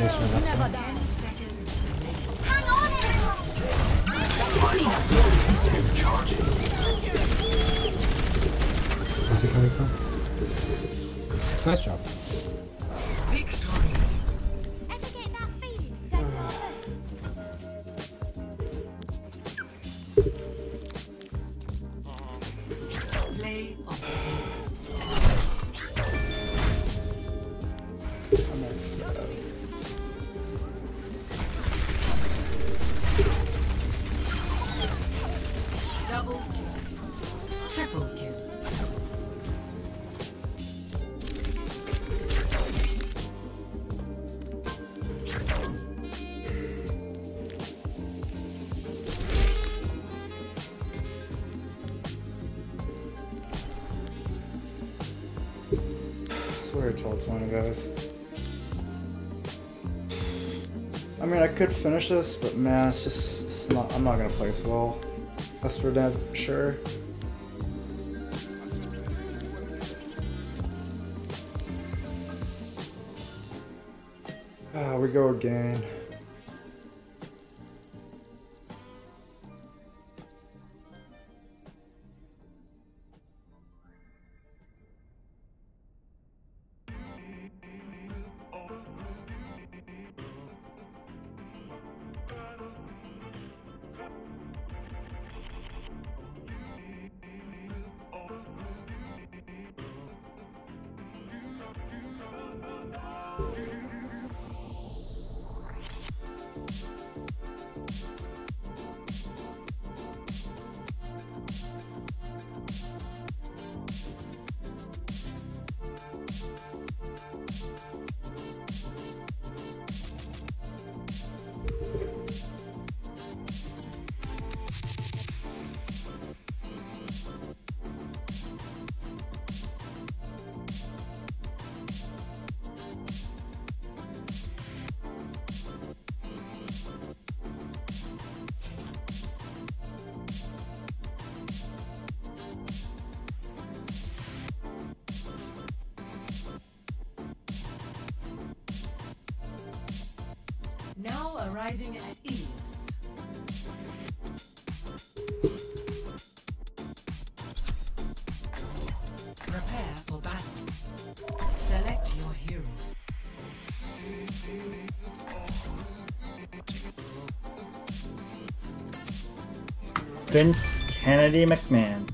PlayStation. finish this, but man, it's just it's not, I'm not gonna play this well. That's for damn sure. Now arriving at Eves. Prepare for battle. Select your hero. Vince Kennedy McMahon.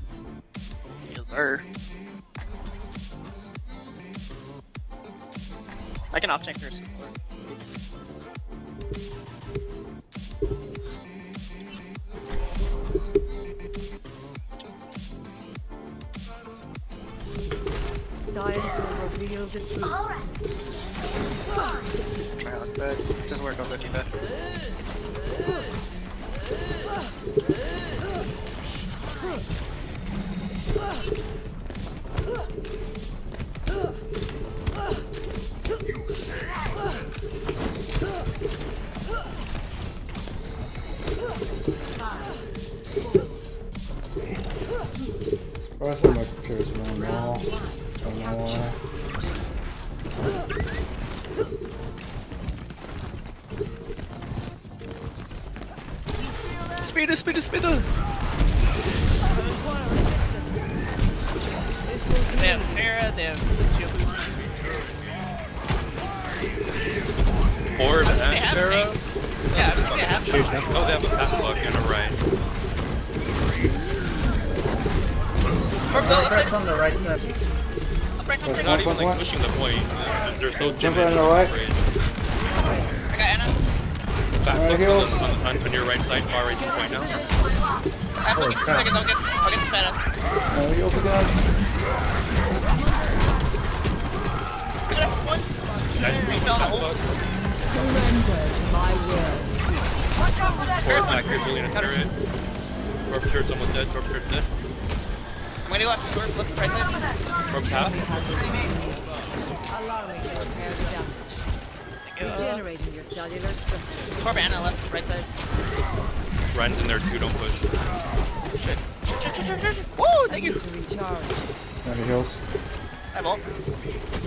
They're Jump on the right. Structure. Torb Ana left, right side. Rein's in there too, don't push. Shit. Shit, shit, shit, shit, shit. Woo, thank you. To recharge. No heals. I won't. This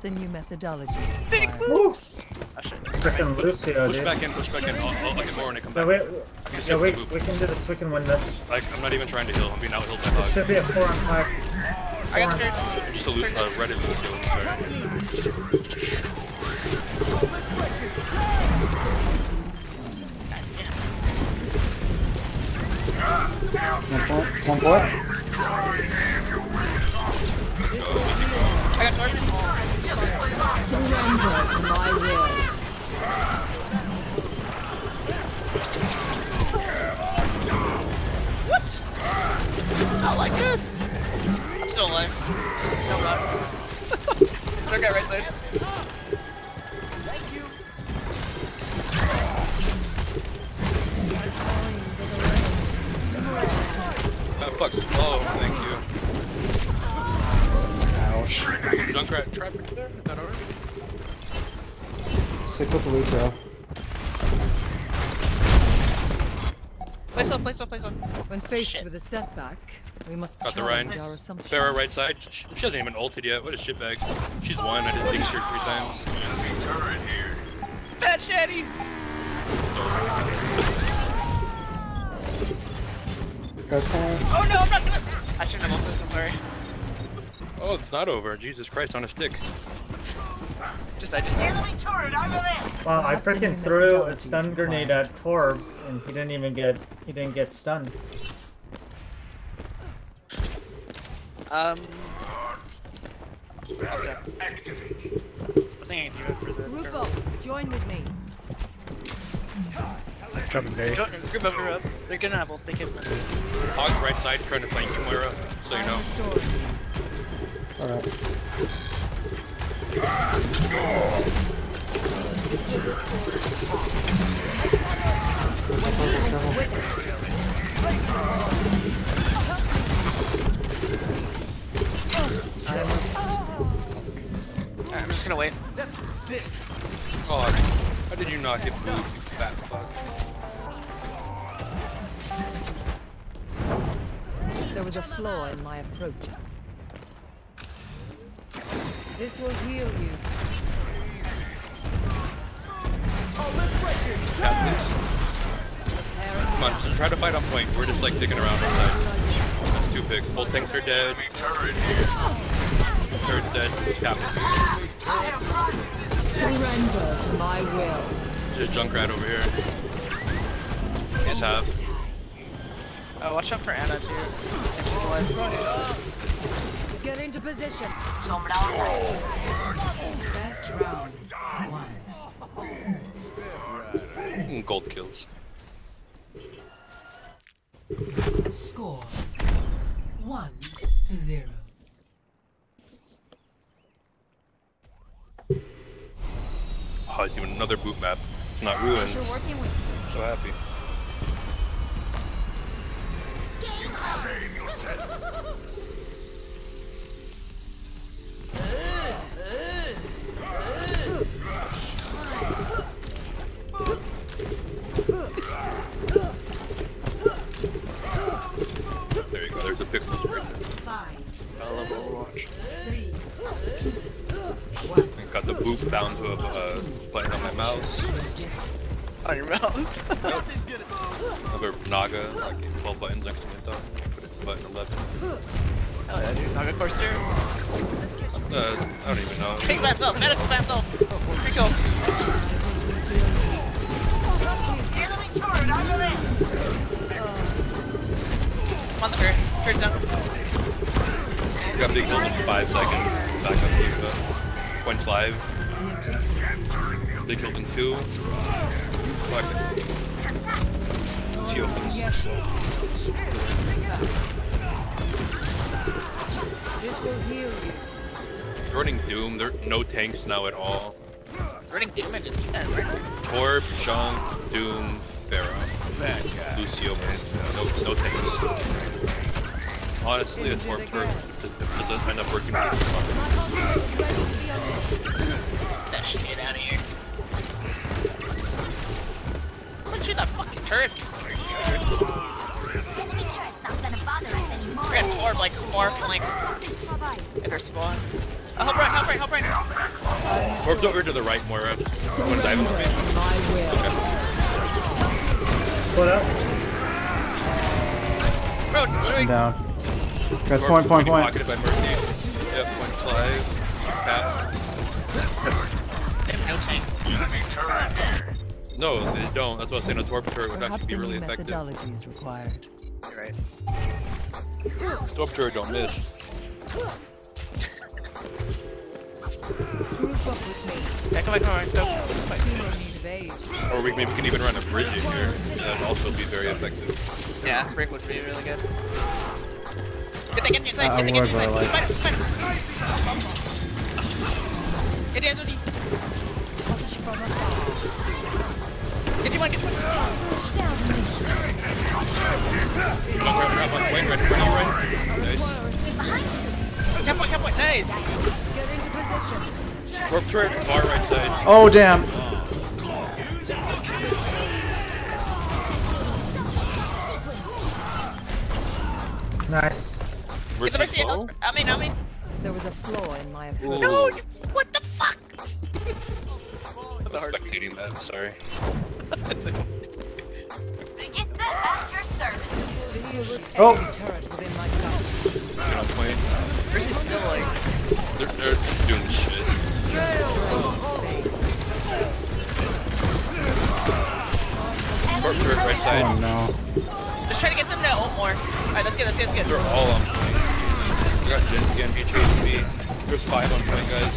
Perhaps a new methodology. Big boost! Freaking Lucio, Push dude. back in, push back in. I'll, I'll, I'll get more when I come no, back. We, yeah, we, we can do this, we can win this. Like, I'm not even trying to heal. I'm being out healed by Hog. should be a 4 on 5. I got the turret. Just a loose, uh, Reddit loose heal. Sorry. one point. One point. When faced with a setback, we must Got the Rein. challenge our assumptions. Pharah right side. She, she hasn't even ulted yet. What a shitbag. She's one. I didn't think her three times. Fat Shanty! Guys, point. Oh no, I'm not gonna. I shouldn't have ulted, I'm sorry. Oh, it's not over. Jesus Christ, on a stick. Just, I just. Enemy turret over there. Wow, I Perhaps a new freaking threw a methodology stun grenade at Torb, and he didn't even get, he didn't get stunned. Um. Activated. I was thinking I could do it for the. Group up. Join with me. Jumping very. Join- Group up, group up. They're gonna have ult, they can. Hog's right side trying to flank Chimera, so you know. Alright. I'm just gonna wait. Oh, how did you not get moved, you fat fuck? There was a flaw in my approach. This will heal you. Oh, let's break Come on, just try to fight on point. We're just like digging around outside. That's two picks. Both tanks are dead. Third's dead. Captain. Surrender to my will. There's a Junkrat over here. He's half. Uh, watch out for Ana too. Get into position. Best round. Mm, Gold kills. Score one to zero. Oh, he's doing another boot map. It's not ruins. Pleasure working with you. So happy. bound to a uh, button on my mouse. On your mouse? <laughs> Another Naga, like 12 buttons next to my thumb. Put it to button 11. Hell yeah, dude. Naga? Uh, I don't even know. Take by itself! Medical by I'm on the turret. Turret's down. You got big build in 5 seconds. Back up though. 1.5. They killed in 2. Fuck it. Two This will heal you. Running Doom, there are no tanks now at all. Running Doom and yeah, right? Torb, Shunk, Doom, Pharah. Lucio, no, no tanks. Honestly, a Torb turret does- does end up working pretty fine. that shit out of here. Look at that fucking turret. We got Torb like far from like in her spawn. Oh, help right, help right, help right. Torb's over to the right, Moira. Uh, Wanna dive with me? My will. Split up. Bro, I'm down. Guys, point, point. Pocketed by Mercy. Yep, point five. Cap. They have no tank. No, they don't. That's why I'm saying a Torb turret would actually be really new effective. methodology is required. You're right. Torb turret don't miss. Group up with me. Yeah, come back, come back, go. See no need of aid. Or we maybe can even run a Brig in here. That'd also be very effective. Yeah, Brig would be really good. Get the get inside, Uh, get the get would, but I inside. like- Fight him, fight. Get the Anthony. Get you one, get you one. Jump right, grab on point, ready, ready, ready. Nice. Cap point, cap point, nice. Get into position. Torb turret, far right side. Oh, damn. Nice. Get the mercy. bow? I mean, I mean. There was a flaw in my approach. No, you, what the fuck? <laughs> I'm spectating that, sorry. Oh. Get that at your service. This will lift Oh. every turret within my sight. Get on point. Mercy's still like. They're, they're doing shit. Torb turret, right Oh, side. no. Just try to get them to ult more. Alright, let's get, let's get, let's get. They're all on point. We got Jin again, he chasing me. There's five on point, guys.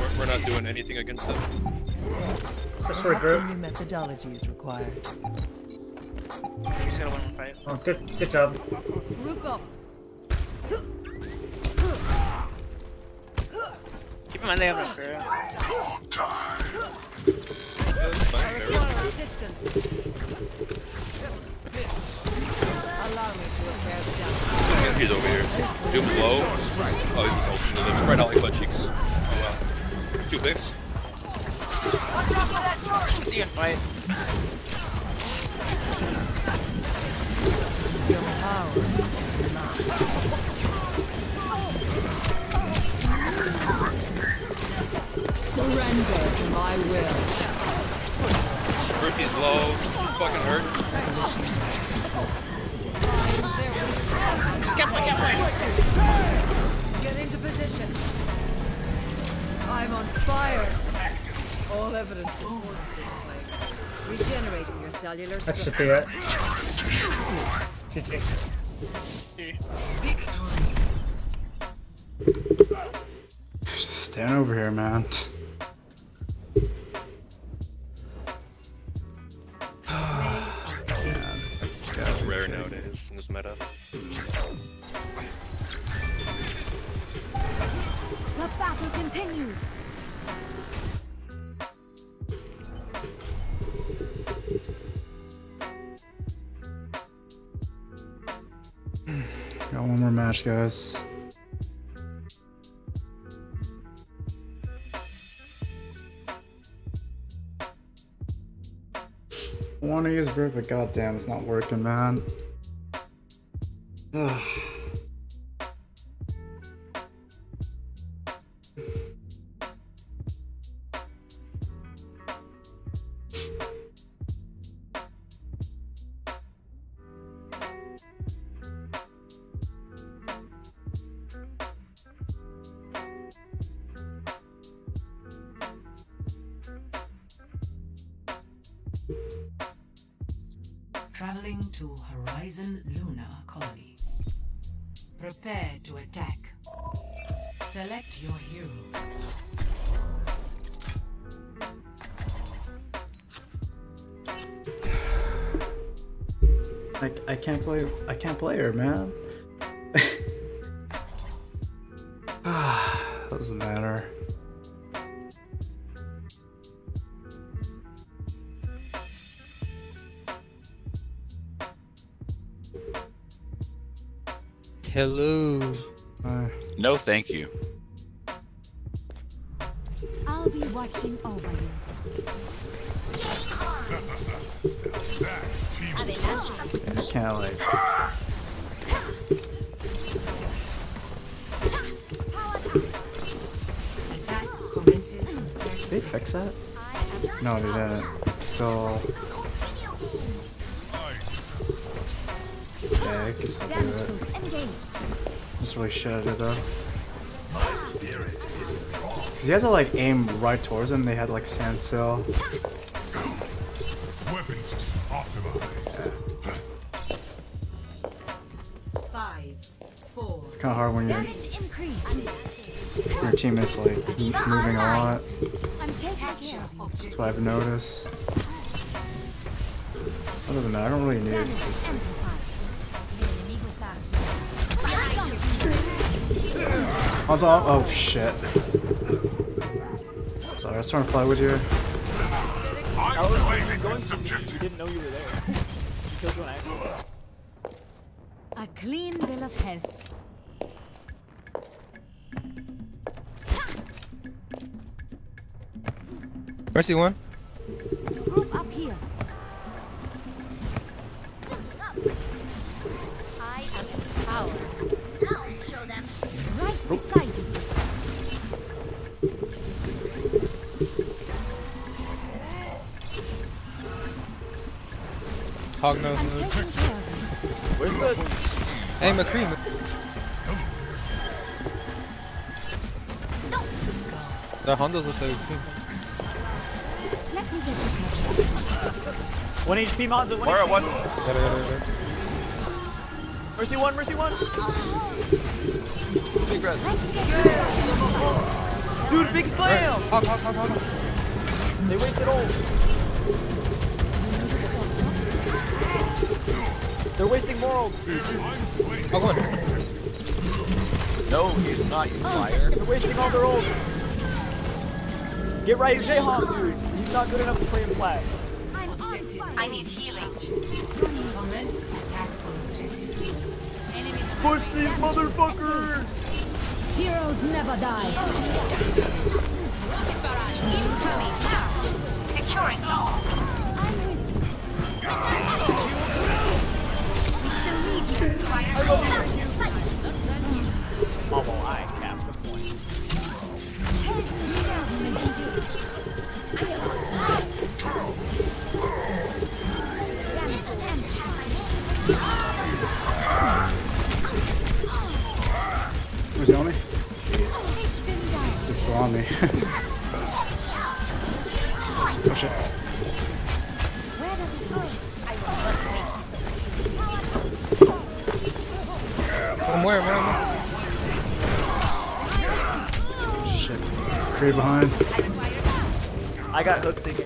We're, we're not doing anything against them. Just Perhaps a regroup. new methodology is required. We just gotta win one fight. Oh, good, good job. Group up. Keep in mind they have no spirit. Assistance. Allow me to repair the damage. He's over here. Doom low. Oh, he's ulting. They're spread out like butt cheeks. Oh, wow. Two picks. See you in fight. Your power is mine. Surrender to my will. Mercy's low. Fucking hurt. Skip point, skip point. Get into position. I'm on fire. All evidence supports this claim. Regenerating your cellular That should be it. GG. Just stand over here, man. It's rare nowadays in this meta. The battle continues. Got one more match, guys. I want to use Brig, but goddamn, it's not working, man. Ugh. Can't play her, man. <sighs> Doesn't matter. Hello. Uh, No, thank you. That's really shit I did though. Cause you had to like aim right towards them. They had like standstill. Weapon system optimized. Five, four, It's kind of hard when your Damage increase. your team is like moving a lot. I'm taking care of you. That's what I've noticed. Other than that, I don't really need it. Just Also, oh shit. Sorry, I was trying to fly with you. I was going to me. You didn't know you were there. You killed you on accident. A clean bill of health. Mercy one. Honda's with the team. you. Let me get you One HP Monza. One Where HP. one? Got it, got it, got it. Mercy one. Mercy one. Big res. Dude, big slam. Hog, hog, hog, hog. They wasted ult. They're wasting more ults, dude. Oh, hog one. No, he's not, you liar. They're wasting all their ults. Get right, J-Hawk, dude. He's not good enough to play in flag. I need healing. Commence attack on objective. Push these motherfuckers! Heroes never die. Rocket barrage incoming now. Securing law. Bubble, It's a salami. oh shit. From where, where, where? Shit. Creed behind. I got hooked again.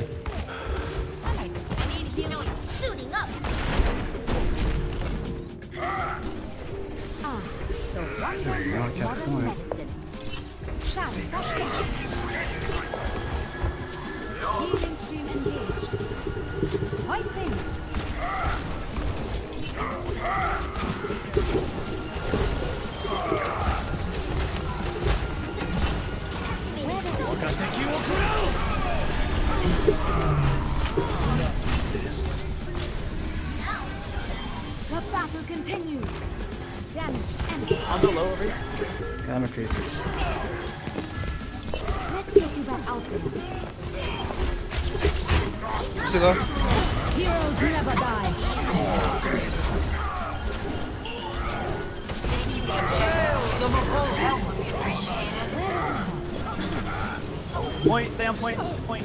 Point, stay on point, point.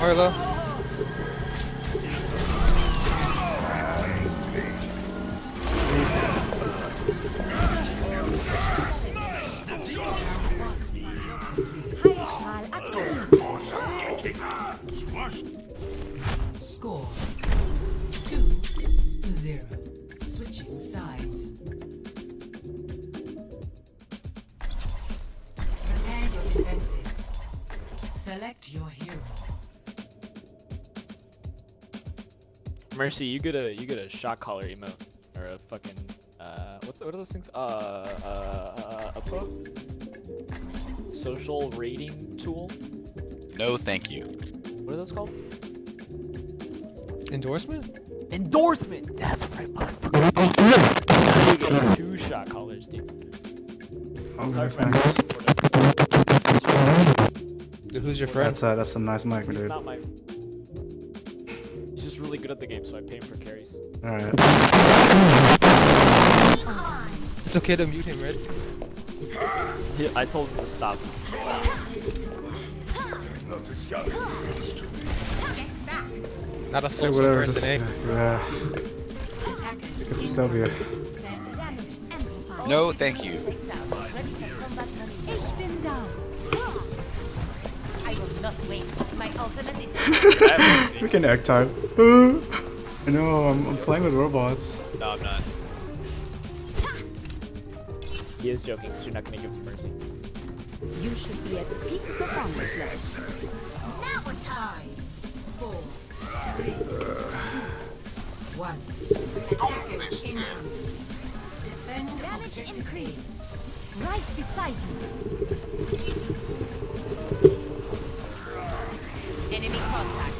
Where Mercy, you get a you get a shot caller emote or a fucking uh what's what are those things? Uh uh, uh a pro social rating tool. No, thank you. What are those called? Endorsement? Endorsement. That's right, motherfucker. you get two shot callers, dude. Oh, Sorry for thanks. Dude, who's your friend? That's a, that's a nice mic, He's dude. Good at the game, so I pay him for carries. Alright. It's okay to mute him, right? He, I told him to stop. Not a Say social whatever, person, just, eh? yeah. Let's get this W. No, thank you. Ich bin down. I will not waste my ultimate is <laughs> we can egg time. <gasps> I know, I'm, I'm playing with robots. No, I'm not. He is joking, because you're not gonna give him mercy. You should be at the peak performance level. Now we're tied. Four, three, <sighs> two, one. Attackers incoming. Defend Damage objective increase. Right beside you. Enemy contact.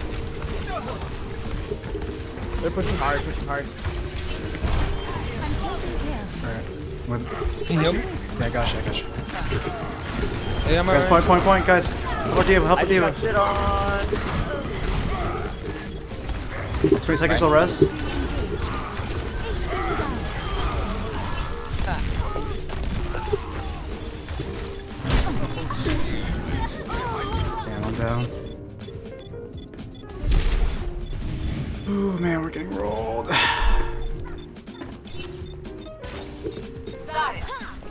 They're pushing hard, pushing hard. I'm. Alright. With... Can you heal me? Yeah, I got you, I got you. Hey, I'm Guys, alright. point, point, point, guys. Help our D.Va, help I our D.Va. got shit on. 20 seconds till rest. We're getting rolled.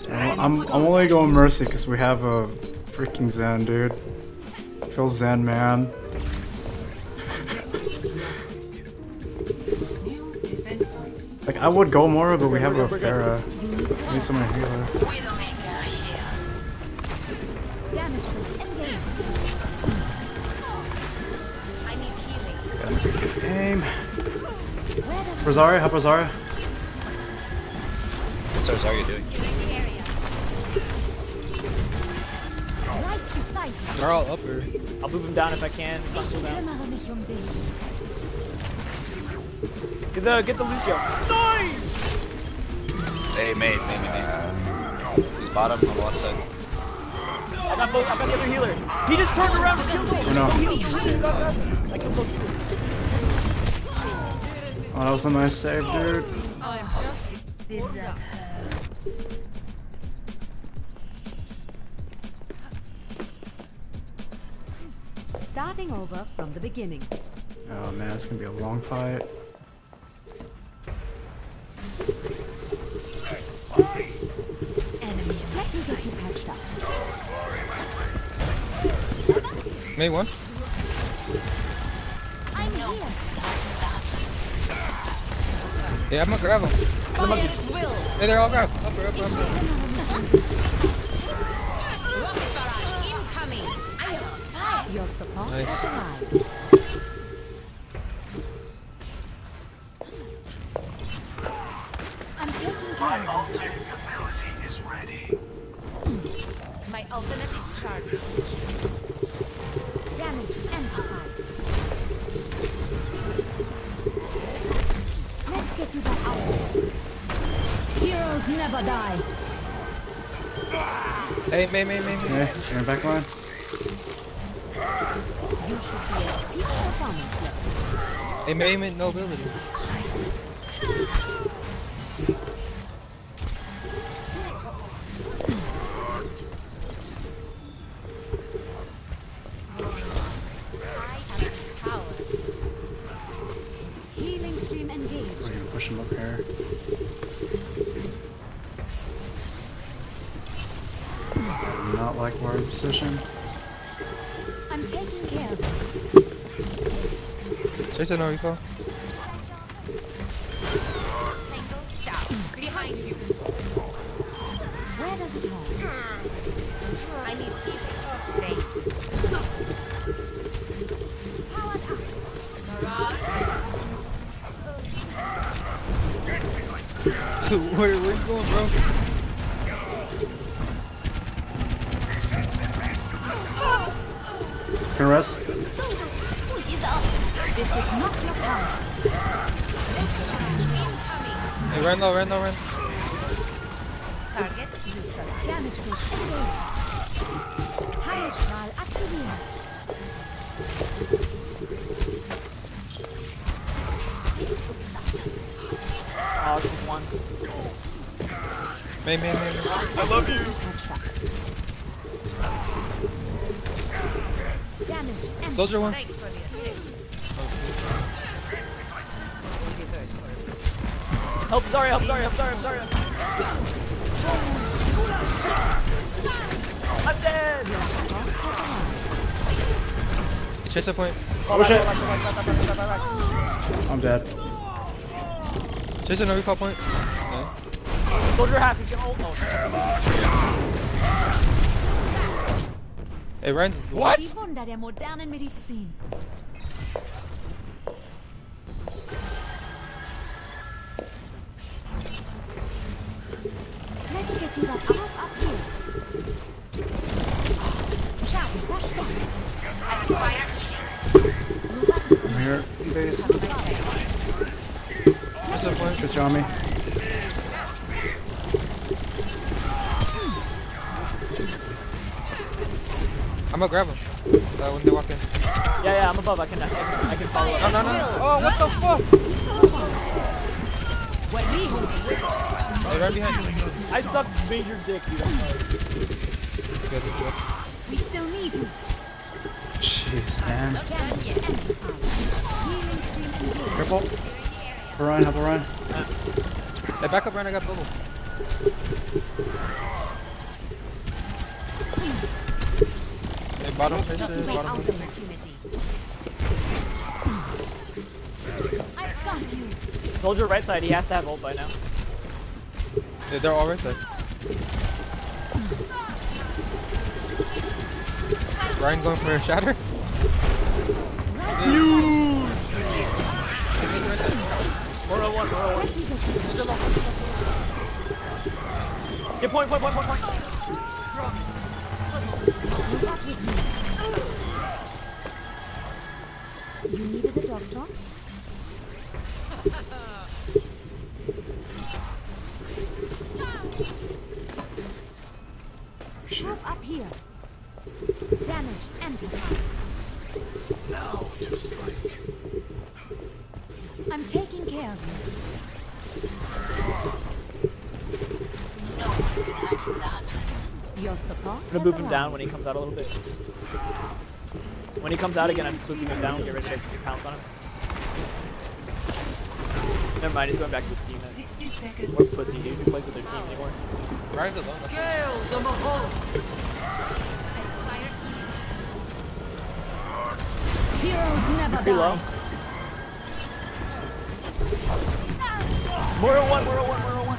I'm, I'm, I'm only going Mercy because we have a freaking Zen, dude. Feel Zen, man. <laughs> Like, I would go more, but we have a Pharah. Need someone to Rosaria, help Rosaria. So, how are you doing? They're all up here. I'll move him down if I can. Down. Kümmere mich dich. Get the get the Lucio. Nice. Hey, mate, mate, mate, mate. He's bottom on the left side. I got both. I got the other healer. He just turned around and killed him. no. I killed those two. Oh, that was a nice save, dude. I'm just did that. Starting over from the beginning. Oh man, it's gonna be a long fight. Enemy. Let me get you patched up. Mate one. Yeah, I'm gonna grab at will. Hey, they're all grab. Upper, upper, upper. Incoming. I fire. Your support Nice. arrived. I'm taking care of you. My ultimate Heroes never die. Hey, mate, mate, mate, mate. Okay, in back line. You should be at peak performance. Hey, mate, mate, no ability. I. Healing stream engaged. We're gonna push him up here. I do not like where I'm positioned. I'm taking care of you. Chase no recall. Behind you. Where does it hurt? I need people. Powered up. So where, where you going, bro? Time. Hey, run low, run low, run. Target neutral. Damage boost engaged. Teilstrahl aktiviert. Oh, just one. I love you. Damage and Soldier one. Thanks for the assist. Help Zarya, help Zarya, help Zarya, help Zarya. I'm dead. Chase a point. Oh shit! Back, back, back, back, back, back, back, back. I'm dead. Chase a no recall point. Okay. Soldier half, he's gonna ult. Oh. Hey, Rein's. Die Wunder der. Let's get you back up, up here. Schaden verstärkt. I'm here. Base. Chase a point. Just on me. I'm gonna grab him. Uh, when they walk in. Yeah, yeah, I'm above. I can, I can, I can follow up. No, no, no. Oh, what the fuck? Hey, right behind you. I suck major dick, dude. I'm sorry. Good, good, good. We still need you. Jeez, man. Damage amplified. Healing stream. Careful. Help Rein, help Rein. Hey, back up, Rein. I got bubble. Bottom, Chase, bottom. opportunity. I've got you. Soldier right side, he has to have ult by now. Yeah, they're all right there. Rein going for a shatter? Four oh one, four oh one. Get point, point, point, point, point. You got with me. You needed a doctor? Help up here. Damage amplified. Now to strike. I'm taking care of you. Your support I'm gonna move him down when he comes out a little bit When he comes out again, I'm just moving him down. Get ready to pounce on him. Never mind, he's going back to his team. Man. 60 seconds. What a pussy dude who plays with their team anymore. Ryan's alone. that's Gale the Mahal. Heroes never Pretty low. die. Moro one, Moro one, Moro one.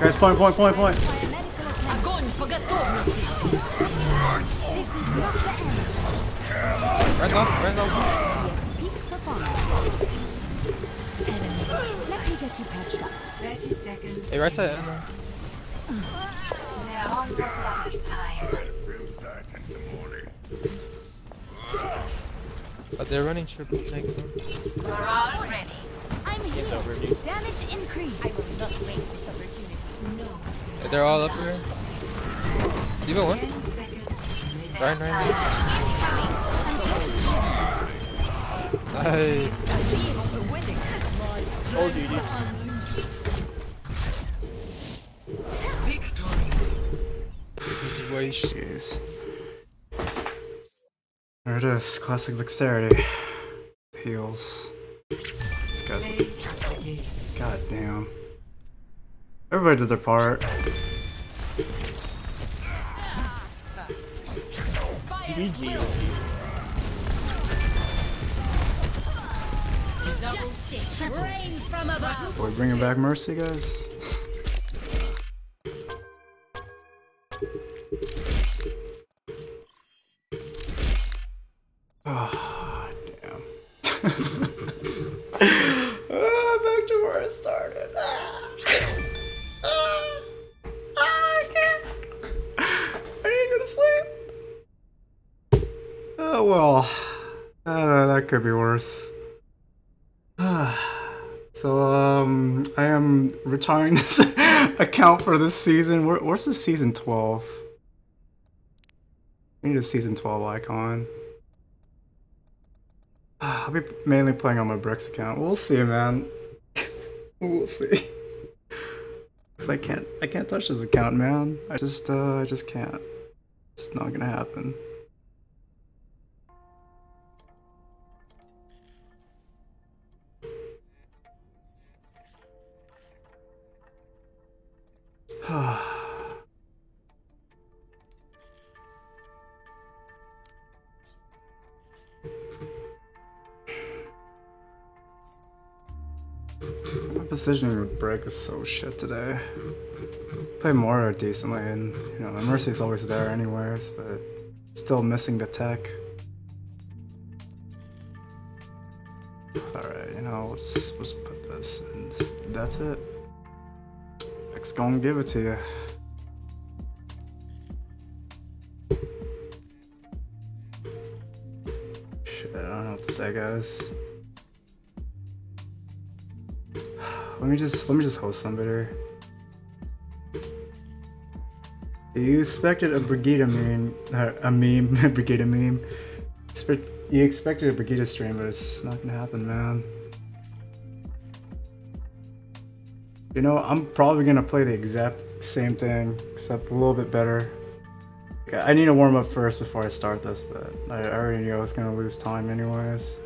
Guys, point, point, point, point. Огонь по готовности. Patched up. 30 seconds. Hey, right side. But they're running triple tank. though. Barrage ready. I'm here. Damage increase. I will not waste this opportunity. No. They're all up here. Even one. 10 seconds. Rein, Rein. Nice. Dude. There it is. Classic dexterity. Heals. These guys. God damn. Everybody did their part. GG. Justice rains from above. Are bringing back Mercy, guys? Oh, <sighs> damn. <laughs> Ah, back to where I started. Ah. Ah. Ah, I can't. I need to go to sleep. Oh, well. Uh, that could be worse. <sighs> so, um, I am retiring <laughs> this account for this season. Where, where's the season 12? I need a season 12 icon. <sighs> I'll be mainly playing on my Brixx account. We'll see, man. <laughs> we'll see. Cause I can't, I can't touch this account, man. I just, uh, I just can't. It's not gonna happen. <sighs> My positioning with Brig is so shit today. Play Moira decently, and you know, Mercy's always there anyways, but still missing the tech. Alright, you know, let's, let's put this, and that's it. Gonna give it to you. Shit, I don't know what to say, guys. Let me just let me just host somebody. You expected a Brigitte meme, uh, a meme, a <laughs> Brigitte meme. You expected a Brigitte stream, but it's not gonna happen, man. You know, I'm probably gonna play the exact same thing, except a little bit better. Okay, I need to warm up first before I start this, but I already knew I was gonna lose time anyways.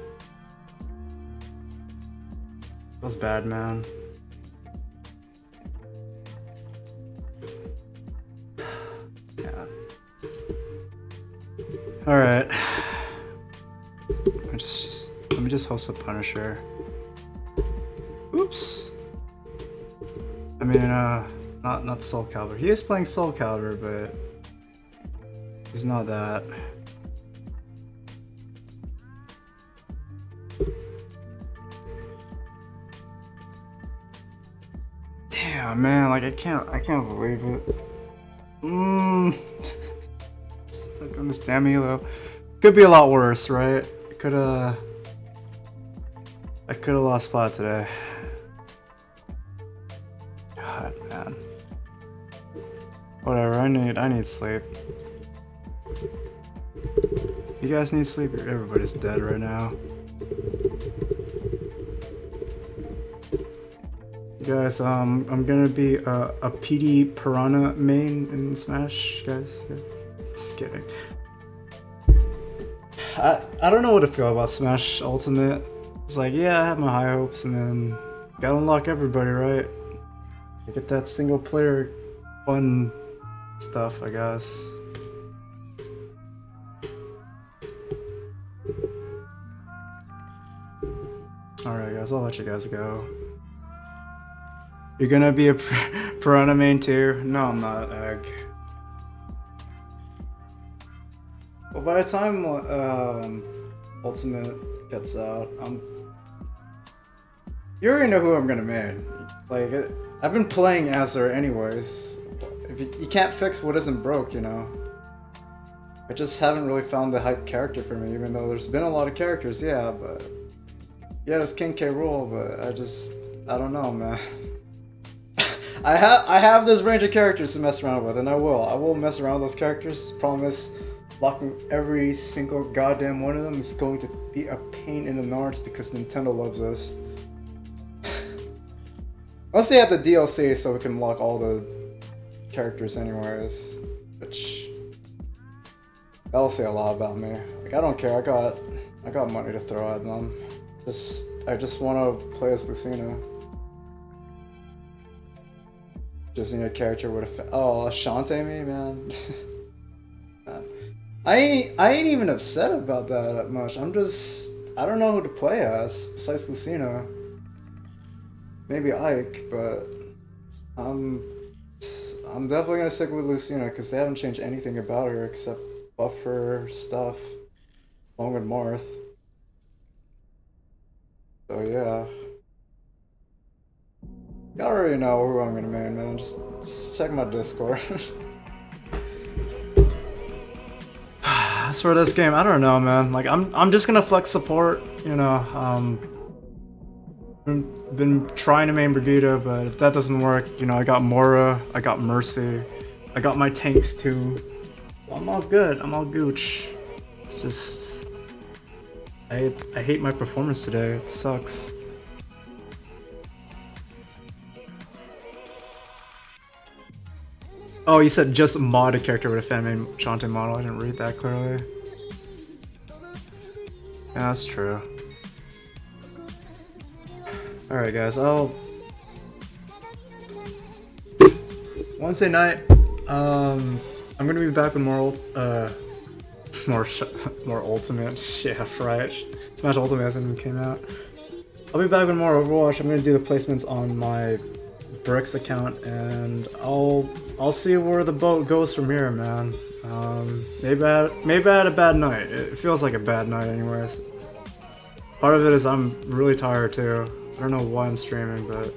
Was bad, man. <sighs> Yeah. All right. <sighs> Let me just let me just host a Punisher. Mean, uh, not not Soul Calibur. He is playing Soul Calibur, but he's not that. Damn, man, like I can't, I can't believe it. Mmm. Stuck on this damn elo. Could be a lot worse, right? Could uh, I could have lost spot today. Need. I need sleep. You guys need sleep. Everybody's dead right now. You guys, um, I'm gonna be a, a PD Piranha main in Smash, guys. Yeah. Just kidding. I I don't know what to feel about Smash Ultimate. It's like, yeah, I have my high hopes, and then gotta unlock everybody, right? I get that single player fun stuff, I guess. Alright, guys, I'll let you guys go. You're gonna be a <laughs> Piranha main too? No, I'm not, Egg. Well, by the time um, Ultimate gets out, I'm. You already know who I'm gonna main. Like, I've been playing her anyways. You, can't fix what isn't broke, you know. I just haven't really found the hype character for me, even though there's been a lot of characters, yeah, but. Yeah, there's King K. Rool, but I just. I don't know, man. <laughs> I have I have this range of characters to mess around with, and I will. I will mess around with those characters. Promise. Locking every single goddamn one of them is going to be a pain in the nards because Nintendo loves us. Unless they have the DLC so we can lock all the characters anyways. Which that'll say a lot about me. Like I don't care, I got I got money to throw at them. Just I just wanna play as Lucina. Just need a character with a Oh, Shantae me, <laughs> man. I ain't I ain't even upset about that that much. I'm just I don't know who to play as besides Lucina. Maybe Ike, but I'm I'm definitely gonna stick with Lucina because they haven't changed anything about her except buff her stuff along with Marth. So yeah. You already know who I'm gonna main, man. Just, just check my Discord. <sighs> As for this game, I don't know, man. Like, I'm, I'm just gonna flex support. You know, um, been, trying to main Brigitte, but if that doesn't work, you know, I got Moira, I got Mercy, I got my tanks too. I'm all good. I'm all gooch. It's just, I, I hate my performance today. It sucks. Oh, you said just mod a character with a fan made Shantae model. I didn't read that clearly. Yeah, that's true. Alright, guys, I'll. Wednesday night, um, I'm gonna be back with more, ult uh, <laughs> more, more Ultimate. <laughs> Yeah, right. Smash Ultimate hasn't even came out. I'll be back with more Overwatch. I'm gonna do the placements on my Brixx account, and I'll I'll see where the boat goes from here, man. Um, maybe I maybe I had a bad night. It feels like a bad night, anyways. Part of it is I'm really tired too. I don't know why I'm streaming, but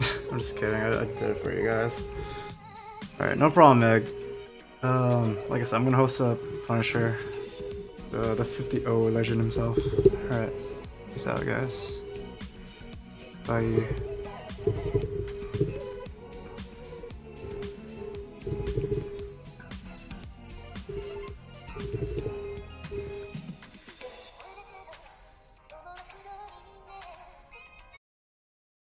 <laughs> I'm just kidding. I, I did it for you guys. All right, no problem, Meg. Um, like I said, I'm gonna host a Punisher, the the 50-0 legend himself. All right, peace out, guys. Bye.